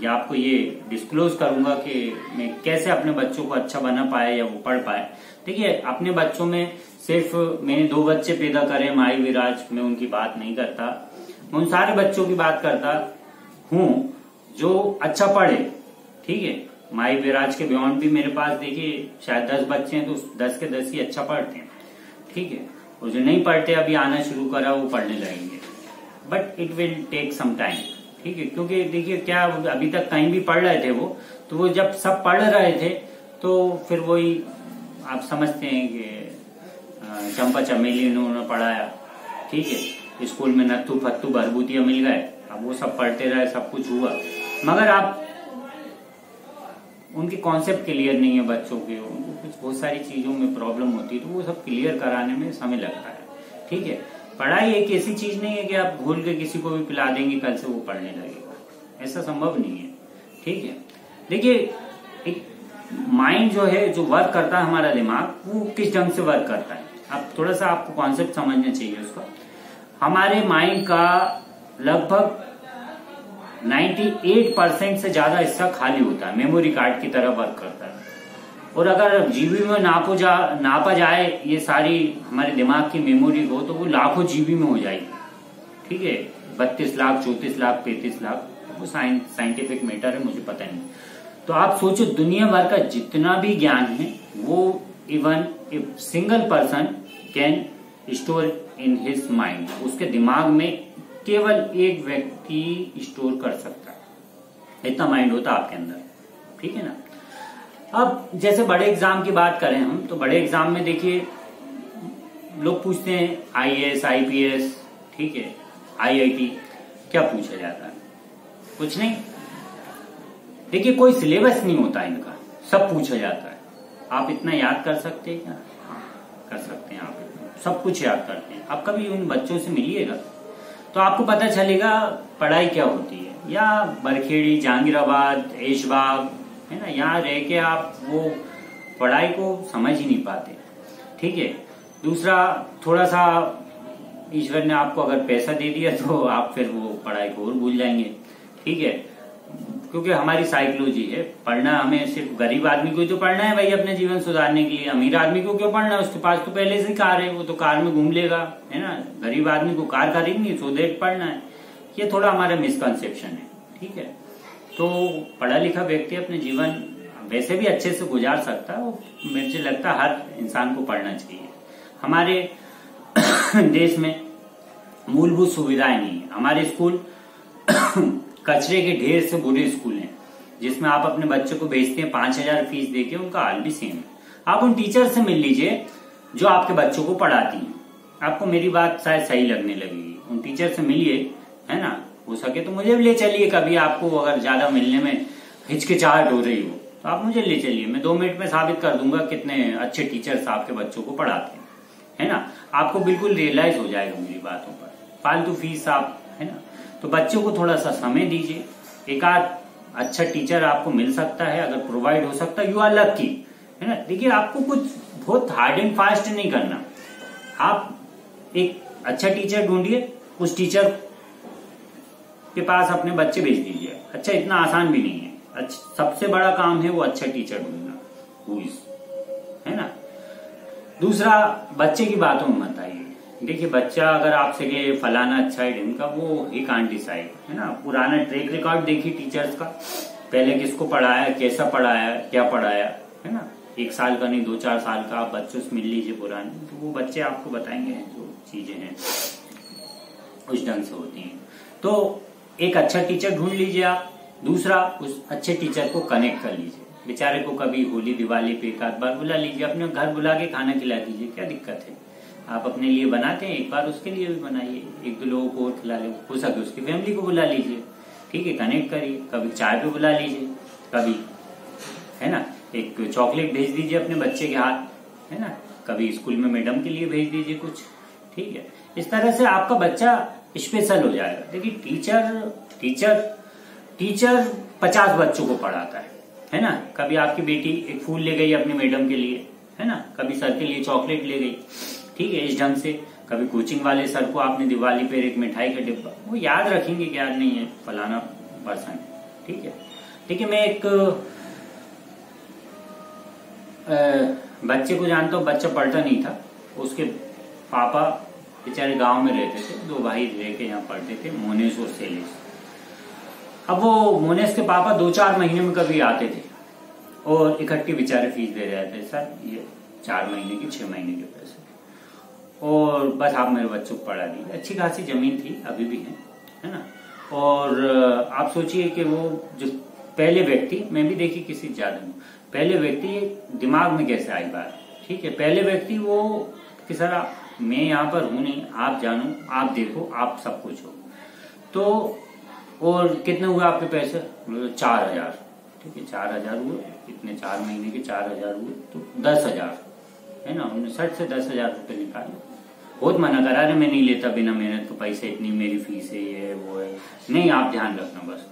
[SPEAKER 1] या आपको ये डिस्क्लोज करूँगा कि मैं कैसे अपने बच्चों को अच्छा बना पाए या वो पढ़ पाए देखिए, अपने बच्चों में सिर्फ़ मैंने दो बच्चे पैदा करे, माई विराज, मैं उनकी बात नहीं करता। मैं उन सारे बच्चों की बात करता हूँ जो अच्छा पढ़े, ठीक है? माई विराज के बियॉन्ड भी मेरे पास देखिए, शायद दस बच्चे हैं तो दस के दस ही अच्छा पढ़ते हैं, ठीक है? और जो नहीं पढ़ते, अभी आना शुरू करा, वो पढ़ने लगेंगे। But it will take some time ठीक है? क्योंकि देखिए, क्या अभी तक कहीं भी पढ़ रहे थे वो तो वो जब सब पढ़ रहे थे तो फिर वही आप समझते हैं कि चंपा चमेली उन्होंने पढ़ाया। ठीक है, स्कूल में नत्थू फत्तू भरबूतिया मिल गए। अब वो सब पढ़ते रहे, सब कुछ हुआ। मगर आप, उनके कॉन्सेप्ट क्लियर नहीं है बच्चों के। उनको कुछ बहुत सारी चीज़ों में प्रॉब्लम होती है तो वो सब क्लियर कराने में समय लगता है। ठीक है, पढ़ाई एक ऐसी चीज़ नहीं है कि आप भूल के किसी को भी पिला देंगे, कल से वो पढ़ने लगेगा। ऐसा संभव नहीं है। ठीक है, देखिए, एक माइंड जो है, जो वर्क करता है हमारा दिमाग, वो किस ढंग से वर्क करता है? अब थोड़ा सा आपको कॉन्सेप्ट समझना चाहिए उसका। हमारे माइंड का लगभग 98 परसेंट से ज़्यादा हिस्सा खाली होता है मेमोरी कार्ड की तरह वर्क करता है। और अगर जीबी में नापो जा, नापा जाए, ये सारी हमारे दिमाग की मेमोरी को तो वो लाखों जीबी में हो जाएगी। ठीक है? बत्तीस लाख, चौतीस लाख, पैंतीस लाख, वो साइंटिफिक मैटर है, मुझे पता नहीं। तो आप सोचो, दुनिया भर का जितना भी ज्ञान है, वो even if single person can store in his mind उसके दिमाग में केवल एक व्यक्ति स्टोर कर सकता है। इतना माइंड होता आपके अंदर, ठीक है ना? अब जैसे बड़े एग्ज़ाम की बात करें हम तो बड़े एग्ज़ाम में देखिए, लोग पूछते हैं आईएएस आईपीएस ठीक है आईआईटी क्या पूछा जाता है? कुछ नहीं। देखिए, कोई सिलेबस नहीं होता इनका, सब पूछा जाता है। आप इतना याद कर सकते हैं क्या? कर सकते हैं आप सब कुछ याद करते हैं। आप कभी उन बच्चों से मिलिएगा तो आपको पता चलेगा पढ़ाई क्या होती है। या बरखेड़ी, जहांगीराबाद, ऐशबाग, है ना, यहाँ रह के आप वो पढ़ाई को समझ ही नहीं पाते। ठीक है? दूसरा, थोड़ा सा ईश्वर ने आपको अगर पैसा दे दिया तो आप फिर वो पढ़ाई को और भूल जाएँगे। ठीक है? क्योंकि हमारी साइकोलॉजी है, पढ़ना हमें सिर्फ़ गरीब आदमी को जो पढ़ना है भाई अपने जीवन सुधारने के लिए। अमीर आदमी को क्यों पढ़ना है? उसके पास तो पहले से कार है, वो तो कार में घूम लेगा, है ना? गरीब आदमी को कार खरीदनी सो देख पढ़ना है। ये थोड़ा हमारा मिसकंसेप्शन है, ठीक है? तो पढ़ा लिखा व्यक्ति अपने जीवन वैसे भी अच्छे से गुजार सकता है मुझे लगता है हर इंसान को पढ़ना चाहिए। हमारे देश में मूलभूत सुविधाएँ नहीं है। हमारे स्कूल कचरे के ढेर से बुरे स्कूल हैं, जिसमें आप अपने बच्चों को भेजते हैं, पाँच हज़ार फ़ीस देके उनका हाल भी सेम है। आप उन टीचर से मिल लीजिए, जो आपके बच्चों को पढ़ाती हैं। आपको मेरी बात शायद सही लगने लगेगी। उन टीचर से मिलिए, है ना? हो सके तो मुझे भी ले चलिए, कभी आपको अगर ज़्यादा मिलने में हिचकिचाहट हो रही हो तो आप मुझे ले चलिए। मैं दो मिनट में साबित कर दूँगा कितने अच्छे टीचर्स आपके बच्चों को पढ़ाते हैं। है ना? आपको बिल्कुल रियलाइज़ हो जाएगा मेरी बातों पर। फालतू फ़ीस आप तो बच्चों को थोड़ा सा समय दीजिए। एक आध अच्छा टीचर आपको मिल सकता है, अगर प्रोवाइड हो सकता है। यू आर लकी है ना? देखिए, आपको कुछ बहुत हार्ड एंड फास्ट नहीं करना। आप एक अच्छा टीचर ढूंढिए, उस टीचर के पास अपने बच्चे भेज दीजिए। अच्छा इतना आसान भी नहीं है। अच्छा सबसे बड़ा काम है वो अच्छा टीचर ढूंढना। है ना? दूसरा, बच्चे की बातों में मत आइए। देखिए, बच्चा अगर आपसे के फलाना अच्छा है ढंग का, वो ही कांट डिसाइड है ना? पुराना ट्रैक रिकॉर्ड देखिए टीचर्स का। पहले किसको पढ़ाया, कैसा पढ़ाया, क्या पढ़ाया, है ना? एक साल का नहीं दो चार साल का, आप बच्चों से मिल लीजिए पुराने तो वो बच्चे आपको बताएँगे जो चीज़ें हैं, उस ढंग से होती हैं। तो एक अच्छा टीचर ढूंढ लीजिए आप। दूसरा, उस अच्छे टीचर को कनेक्ट कर लीजिए। बेचारे को कभी होली, दिवाली पे एक आध बार बुला लीजिए, अपने घर बुला के खाना खिला दीजिए, क्या दिक्कत है? आप अपने लिए बनाते हैं, एक बार उसके लिए भी बनाइए। एक दो लोगों को और खिला ले, हो सके उसकी फैमिली को बुला लीजिए। ठीक है कनेक्ट करिए, कभी चाय पे बुला लीजिए, कभी, है ना? एक चॉकलेट भेज दीजिए अपने बच्चे के हाथ, है ना? कभी स्कूल में मैडम के लिए भेज दीजिए कुछ। ठीक है, इस तरह से आपका बच्चा स्पेशल हो जाएगा। देखिए टीचर टीचर टीचर पचास बच्चों को पढ़ाता है है ना? कभी आपकी बेटी एक फूल ले गई अपनी मैडम के लिए, है ना? कभी सर के लिए चॉकलेट ले गई। ठीक है, इस ढंग से। कभी कोचिंग वाले सर को आपने दिवाली पे एक मिठाई का डिब्बा वो याद रखेंगे कि नहीं है, फलाना पर्सन। ठीक है? ठीक है मैं एक बच्चे को जानता हूँ, बच्चा पढ़ता नहीं था। उसके पापा बेचारे गाँव में रहते थे, दो भाई रह के यहाँ पढ़ते थे, मोनेस और सेलेस। अब वो मोनेस के पापा दो चार महीने में कभी आते थे और इकट्ठी बेचारे फ़ीस दे रहे थे, सर, ये चार महीने की, छह महीने के पैसे। और बस आप मेरे बच्चों को पढ़ा दी अच्छी खासी ज़मीन थी, अभी भी है है ना? और आप सोचिए कि वो जो पहले व्यक्ति, मैं भी देखी किसी ज़्यादा में, पहले व्यक्ति दिमाग में कैसे आई बात? ठीक है, पहले व्यक्ति वो कि सर मैं यहाँ पर हूँ नहीं, आप जानो, आप देखो, आप सब कुछ हो। तो और कितने हुए आपके पैसे? चार हज़ार। ठीक है, चार हज़ार हुए, इतने चार महीने के चार हज़ार हुए तो दस हज़ार, है ना? उन्होंने सठ से दस हज़ार रुपये निकाले। बहुत मना करा रहे, मैं नहीं लेता बिना मेहनत के, पैसे इतनी, मेरी फ़ीस है, ये, वो है। नहीं, आप ध्यान रखना बस।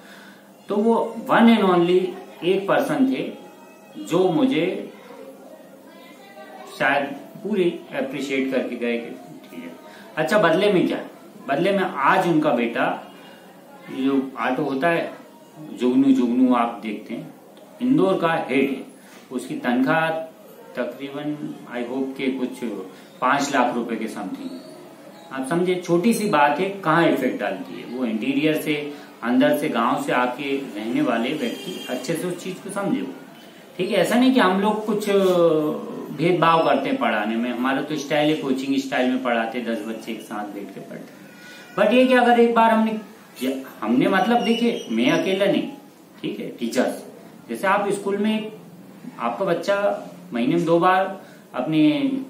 [SPEAKER 1] तो वो वन एंड ओनली एक पर्सन थे जो मुझे शायद पूरी अप्रिशिएट करके गए ठीक है। अच्छा बदले में क्या? बदले में आज उनका बेटा जो ऑटो होता है, जुगनू जुगनू, आप देखते हैं, इंदौर का हेड है। उसकी तनख्वाह तकरीबन आई होप के कुछ पाँच लाख रुपए के समथिंग। आप समझे छोटी सी बात है, कहाँ इफ़ेक्ट डालती है? वो इंटीरियर से, अंदर से, गाँव से आके रहने वाले व्यक्ति अच्छे से उस चीज़ को समझे वो। ठीक है, ऐसा नहीं कि हम लोग कुछ भेदभाव करते हैं पढ़ाने में। हमारा तो स्टाइल है कोचिंग स्टाइल में पढ़ाते दस बच्चे एक साथ बैठ के पढ़ते बट ये कि अगर एक बार हमने हमने मतलब देखिए, मैं अकेला नहीं, ठीक है टीचर्स जैसे आप स्कूल में, आपका बच्चा महीने में दो बार अपने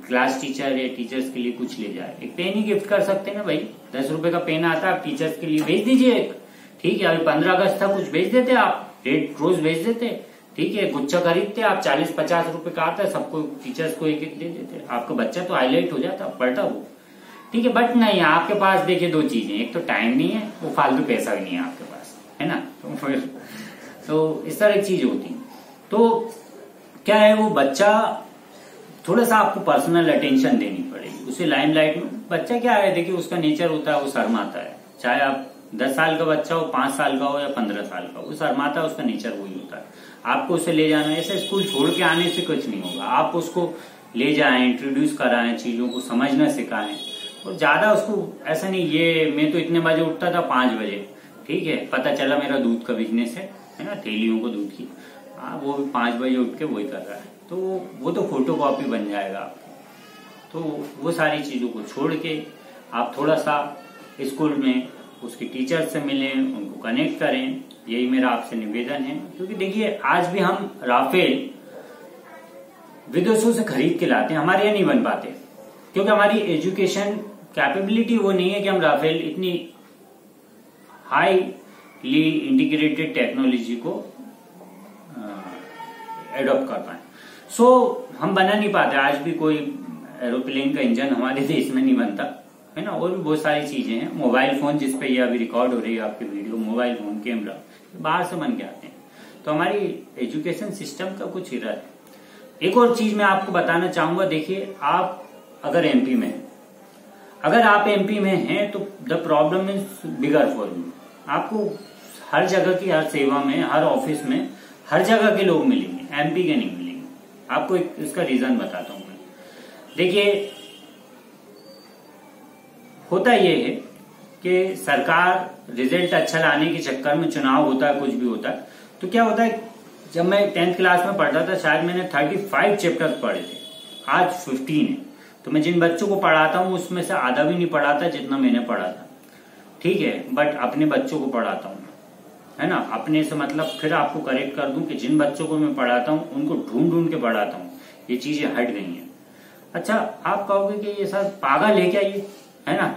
[SPEAKER 1] क्लास टीचर या टीचर्स के लिए कुछ ले जाए। एक पेन ही गिफ्ट कर सकते ना भाई। दस रुपए का पेन आता है, आप टीचर्स के लिए भेज दीजिए एक। ठीक है, अभी पंद्रह अगस्त था, कुछ भेज देते आप। रेड रोज भेज देते ठीक है, गुच्छा खरीदते आप चालीस पचास रुपए का आता है, सबको टीचर्स को एक एक दे देते आपका बच्चा तो हाईलाइट हो जाता, पढ़ता वो। ठीक है बट नहीं, आपके पास देखिए दो चीज़ें एक तो टाइम नहीं है, वो फालतू पैसा भी नहीं है आपके पास, है ना? तो फिर तो इस तरह की चीज़ होती है। तो क्या है वो बच्चा थोड़ा सा आपको पर्सनल अटेंशन देनी पड़ेगी। उसे लाइमलाइट में, बच्चा क्या है? देखिए, उसका नेचर होता है, वो शर्माता है। चाहे आप दस साल का बच्चा हो, पाँच साल का हो या पंद्रह साल का वो शर्माता है, उसका नेचर वही होता है। आपको उसे ले जाना ऐसे स्कूल छोड़ के आने से कुछ नहीं होगा। आप उसको ले जाए इंट्रोड्यूस कराएँ, चीज़ों को समझना सिखाएँ। और ज़्यादा उसको ऐसा नहीं, ये मैं तो इतने बजे उठता था पाँच बजे। ठीक है, पता चला मेरा दूध का बिज़नेस है है ना? थैलियों को दूध की। हाँ वो भी पाँच बजे उठ के वही कर रहा है। तो वो तो फ़ोटो कॉपी बन जाएगा आपकी। तो वो सारी चीज़ों को छोड़ के आप थोड़ा सा स्कूल में उसके टीचर से मिलें, उनको कनेक्ट करें। यही मेरा आपसे निवेदन है। क्योंकि देखिए, आज भी हम राफेल विदेशों से खरीद के लाते हैं। हमारे यहाँ नहीं बन पाते। क्योंकि हमारी एजुकेशन कैपेबिलिटी वो नहीं है कि हम राफेल इतनी हाईली इंटीग्रेटेड टेक्नोलॉजी को एडॉप्ट कर पाए। सो so, हम बना नहीं पाते। आज भी कोई एरोप्लेन का इंजन हमारे देश में नहीं बनता। है ना? और भी बहुत सारी चीज़ें हैं। मोबाइल फ़ोन जिसपे ये अभी रिकॉर्ड हो रही है आपकी वीडियो मोबाइल फ़ोन कैमरा बाहर से बन के आते हैं। तो हमारी एजुकेशन सिस्टम का कुछ इरा है। एक और चीज़ मैं आपको बताना चाहूँगा। देखिए आप अगर एमपी में अगर आप एमपी में हैं तो the problem is bigger for you आपको हर जगह की हर सेवा में हर ऑफ़िस में हर जगह के लोग मिलेंगे। एमपी के नहीं मिलेंगे। आपको इसका रीजन बताता हूँ मैं। देखिए, होता यह है कि सरकार रिज़ल्ट अच्छा लाने के चक्कर में चुनाव होता है कुछ भी होता है तो क्या होता है, जब मैं टेंथ क्लास में पढ़ता था, शायद मैंने थर्टी फाइव चैप्टर पढ़े थे। आज फिफ्टीन है। तो मैं जिन बच्चों को पढ़ाता हूँ, उसमें से आधा भी नहीं पढ़ाता जितना मैंने पढ़ा था। ठीक है बट अपने बच्चों को पढ़ाता हूँ। है ना? अपने से मतलब फिर आपको करेक्ट कर दूँ कि जिन बच्चों को मैं पढ़ाता हूँ, उनको ढूंढ ढूंढ के पढ़ाता हूँ। ये चीज़ें हट गई हैं। अच्छा आप कहोगे कि ये सर पागल है क्या ये? है ना?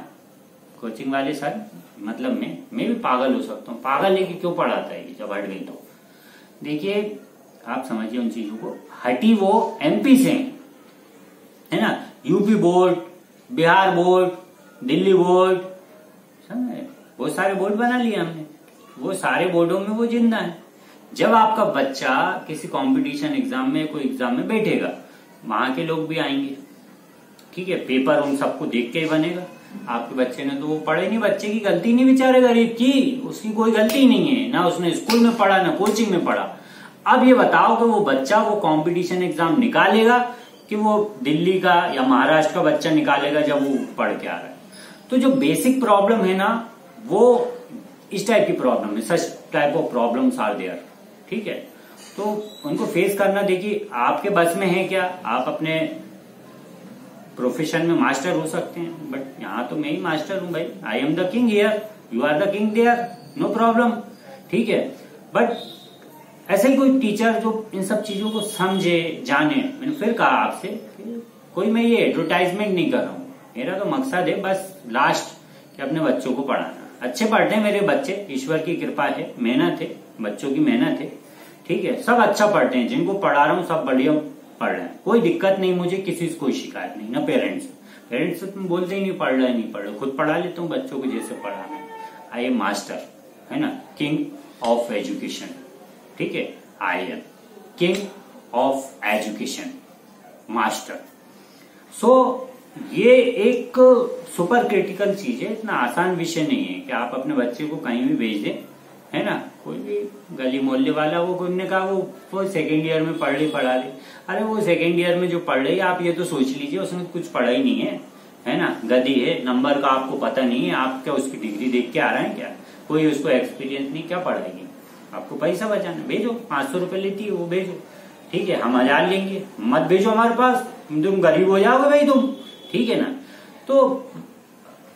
[SPEAKER 1] कोचिंग वाले सर मतलब मैं मैं भी पागल हो सकता हूँ। पागल है कि क्यों पढ़ाता है ये जब हट गई तो? देखिए, आप समझिए उन चीज़ों को। हटी वो एमपी से। है ना? UP board Bihar board Delhi board बहुत सारे बोर्ड बना लिए हमने। वो सारे बोर्डों में वो ज़िंदा है। जब आपका बच्चा किसी कंपटीशन एग्ज़ाम में कोई एग्ज़ाम में बैठेगा, वहाँ के लोग भी आएँगे। ठीक है पेपर उन सबको देख के ही बनेगा। आपके बच्चे ने तो वो पढ़े नहीं, बच्चे की गलती नहीं बेचारे गरीब की। उसकी कोई गलती नहीं है, ना उसने स्कूल में पढ़ा, ना कोचिंग में पढ़ा। अब ये बताओ कि वो बच्चा वो कंपटीशन एग्ज़ाम निकालेगा कि वो दिल्ली का या महाराष्ट्र का बच्चा निकालेगा जब वो पढ़ के आ रहा है। तो जो बेसिक प्रॉब्लम है ना, वो इस टाइप की प्रॉब्लम है such type of problem are there ठीक है? तो उनको फेस करना, देखिए, आपके बस में है क्या? आप अपने प्रोफेशन में मास्टर हो सकते हैं बट यहाँ तो मैं ही मास्टर हूँ भाई। I am the king here you are the king there no problem ठीक है? बट ऐसे ही कोई टीचर जो इन सब चीज़ों को समझे, जाने, मैंने फिर कहा आपसे कोई मैं ये एडवर्टाइजमेंट नहीं कर रहा हूँ। मेरा तो मकसद है बस लास्ट कि अपने बच्चों को पढ़ाना। अच्छे पढ़ते हैं मेरे बच्चे, ईश्वर की कृपा है, मेहनत है, बच्चों की मेहनत है, ठीक है, सब अच्छा पढ़ते हैं, जिनको पढ़ा रहा हूँ, सब बढ़िया पढ़ रहे हैं। कोई दिक्कत नहीं, मुझे किसी से कोई शिकायत नहीं, ना पेरेंट्स पेरेंट्स तुम बोलते ही नहीं, पढ़ रहे, नहीं पढ़ रहे, खुद पढ़ा लेता हूँ बच्चों को जैसे पढ़ाना आई एम मास्टर है ना? किंग ऑफ़ एजुकेशन ठीक है? I am king of education master so ये एक सुपर क्रिटिकल चीज़ है, इतना आसान विषय नहीं है कि आप अपने बच्चे को कहीं भी भेज दें, है ना? कोई भी गली मोहल्ले वाला वो कोई ने कहा वो वो सेकेंड ईयर में पढ़ ली, पढ़ा ली। अरे वो सेकेंड ईयर में जो पढ़ रही आप ये तो सोच लीजिए, उसमें कुछ पढ़ा ही नहीं है है ना? गदी है नंबर का आपको पता नहीं है, आप क्या उसकी डिग्री देख के आ रहे हैं क्या? कोई उसको एक्सपीरियंस नहीं, क्या पढ़ाएगी? आपको पैसा बचाना भेजो, पाँच सौ रुपए लेती है, वो भेजो। ठीक है, हम हज़ार लेंगे, मत भेजो हमारे पास, तुम गरीब हो जाओगे भाई तुम। ठीक है ना? तो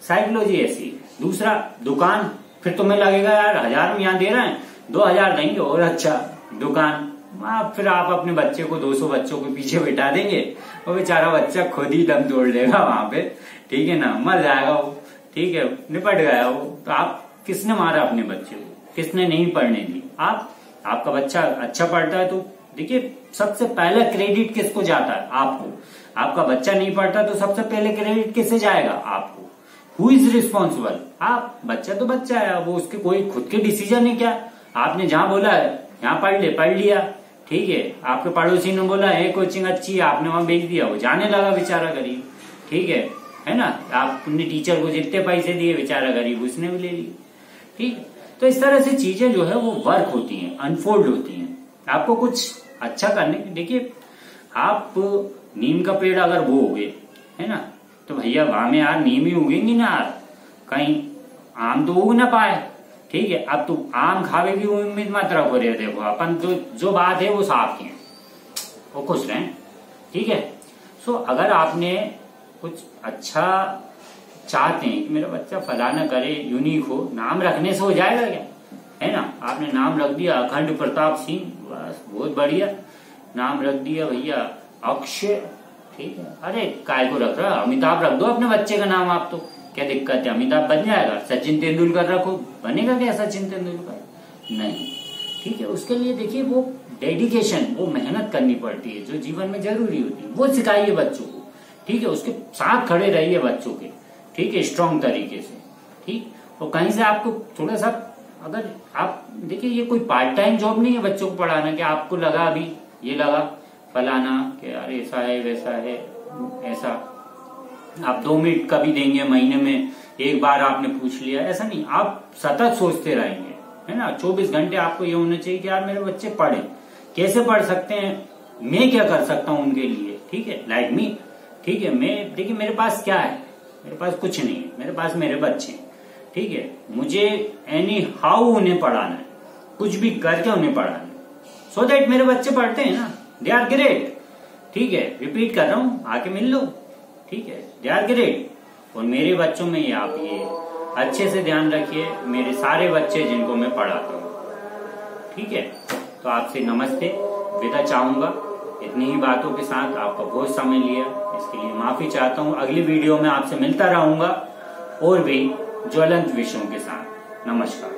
[SPEAKER 1] साइकोलॉजी ऐसी। दूसरा, दुकान। फिर तुम्हें लगेगा, यार, हज़ार में यहाँ दे रहे हैं, दो हज़ार देंगे, और अच्छा दुकान। आप फिर आप अपने बच्चे को 200 बच्चों के पीछे बैठा देंगे वो बेचारा बच्चा खुद ही दम तोड़ लेगा वहाँ पे। ठीक है ना? मर जाएगा वो। ठीक है? निपट गया वो। तो आप, किसने मारा अपने बच्चे को? किसने नहीं पढ़ने दी? आप, आपका बच्चा अच्छा पढ़ता है तो देखिए, सबसे पहला क्रेडिट किसको जाता है? आपको। आपका बच्चा नहीं पढ़ता तो सबसे पहले क्रेडिट किससे जाएगा? आपको। हु इज़ रिस्पॉन्सिबल आप, बच्चा तो बच्चा है वो उसके कोई खुद के डिसीज़न है क्या? आपने जहाँ बोला है, यहाँ पढ़ ले, पढ़ लिया। ठीक है, आपके पड़ोसी ने बोला, है कोचिंग अच्छी है, आपने वहाँ भेज दिया। वो जाने लगा बेचारा गरीब। ठीक है है ना? आपने टीचर को जितने पैसे दिए, बेचारा गरीब उसने भी ले लिए। ठीक तो इस तरह से चीज़ें जो है वो वर्क होती हैं अनफोल्ड होती हैं। आपको कुछ अच्छा करने देखिए, आप नीम का पेड़ अगर बोओगे है ना? तो भैया वहाँ में यार नीम ही उगेंगी ना यार। कहीं आम तो उग ना पाए। ठीक है, अब तू आम खावे की उम्मीद मत रखो रे, देखो, अपन तो जो बात है वो साफ़ की है। वो खुश रहे, ठीक है? सो अगर आपने कुछ अच्छा चाहते हैं कि मेरा बच्चा फलाना करे यूनिक हो, नाम रखने से हो जाएगा क्या? है ना? आपने नाम रख दिया, अखंड प्रताप सिंह, बस, बहुत बढ़िया। नाम रख दिया, भैया अक्षय, ठीक है। अरे काय को रख रहा अमिताभ रख दो अपने बच्चे का नाम आप तो। क्या दिक्कत है? अमिताभ बन जाएगा? सचिन तेंदुलकर रखो। बनेगा क्या सचिन तेंदुलकर? नहीं। ठीक है, उसके लिए देखिए वो डेडिकेशन वो मेहनत करनी पड़ती है, जो जीवन में ज़रूरी होती है। वो सिखाइए बच्चों को। ठीक है, उसके साथ खड़े रहिए बच्चों के। ठीक है स्ट्रांग तरीके से। ठीक? और कहीं से आपको थोड़ा सा, अगर आप, देखिए, ये कोई पार्ट टाइम जॉब नहीं है बच्चों को पढ़ाना, कि आपको लगा अभी, ये लगा। फलाना, कि यार ऐसा है, वैसा है, ऐसा। आप दो मिनट कभी देंगे, महीने में एक बार आपने पूछ लिया, ऐसा नहीं, आप सतत सोचते रहेंगे, है ना? चौबीस घंटे आपको ये होना चाहिए कि यार मेरे बच्चे पढ़े। कैसे पढ़ सकते हैं? मैं क्या कर सकता हूँ उनके लिए? ठीक है? लाइक मी ठीक है? मैं, देखिए, मेरे पास क्या है? मेरे पास कुछ नहीं है। मेरे पास मेरे बच्चे ठीक है? मुझे एनी हाउ उन्हें पढ़ाना है। कुछ भी करके उन्हें पढ़ाना है। सो so दैट मेरे बच्चे पढ़ते हैं ना। दे आर ग्रेट ठीक है रिपीट कर रहा हूँ, आके मिल लो। ठीक है दे आर ग्रेट और मेरे बच्चों में आप ये अच्छे से ध्यान रखिए, मेरे सारे बच्चे जिनको मैं पढ़ाता हूँ। ठीक है तो आपसे नमस्ते। विदा चाहूँगा। इतनी ही बातों के साथ आपका बहुत समय लिया। इसके लिए माफ़ी चाहता हूँ। अगली वीडियो में आपसे मिलता रहूँगा। और भी ज्वलंत विषयों के साथ। नमस्कार।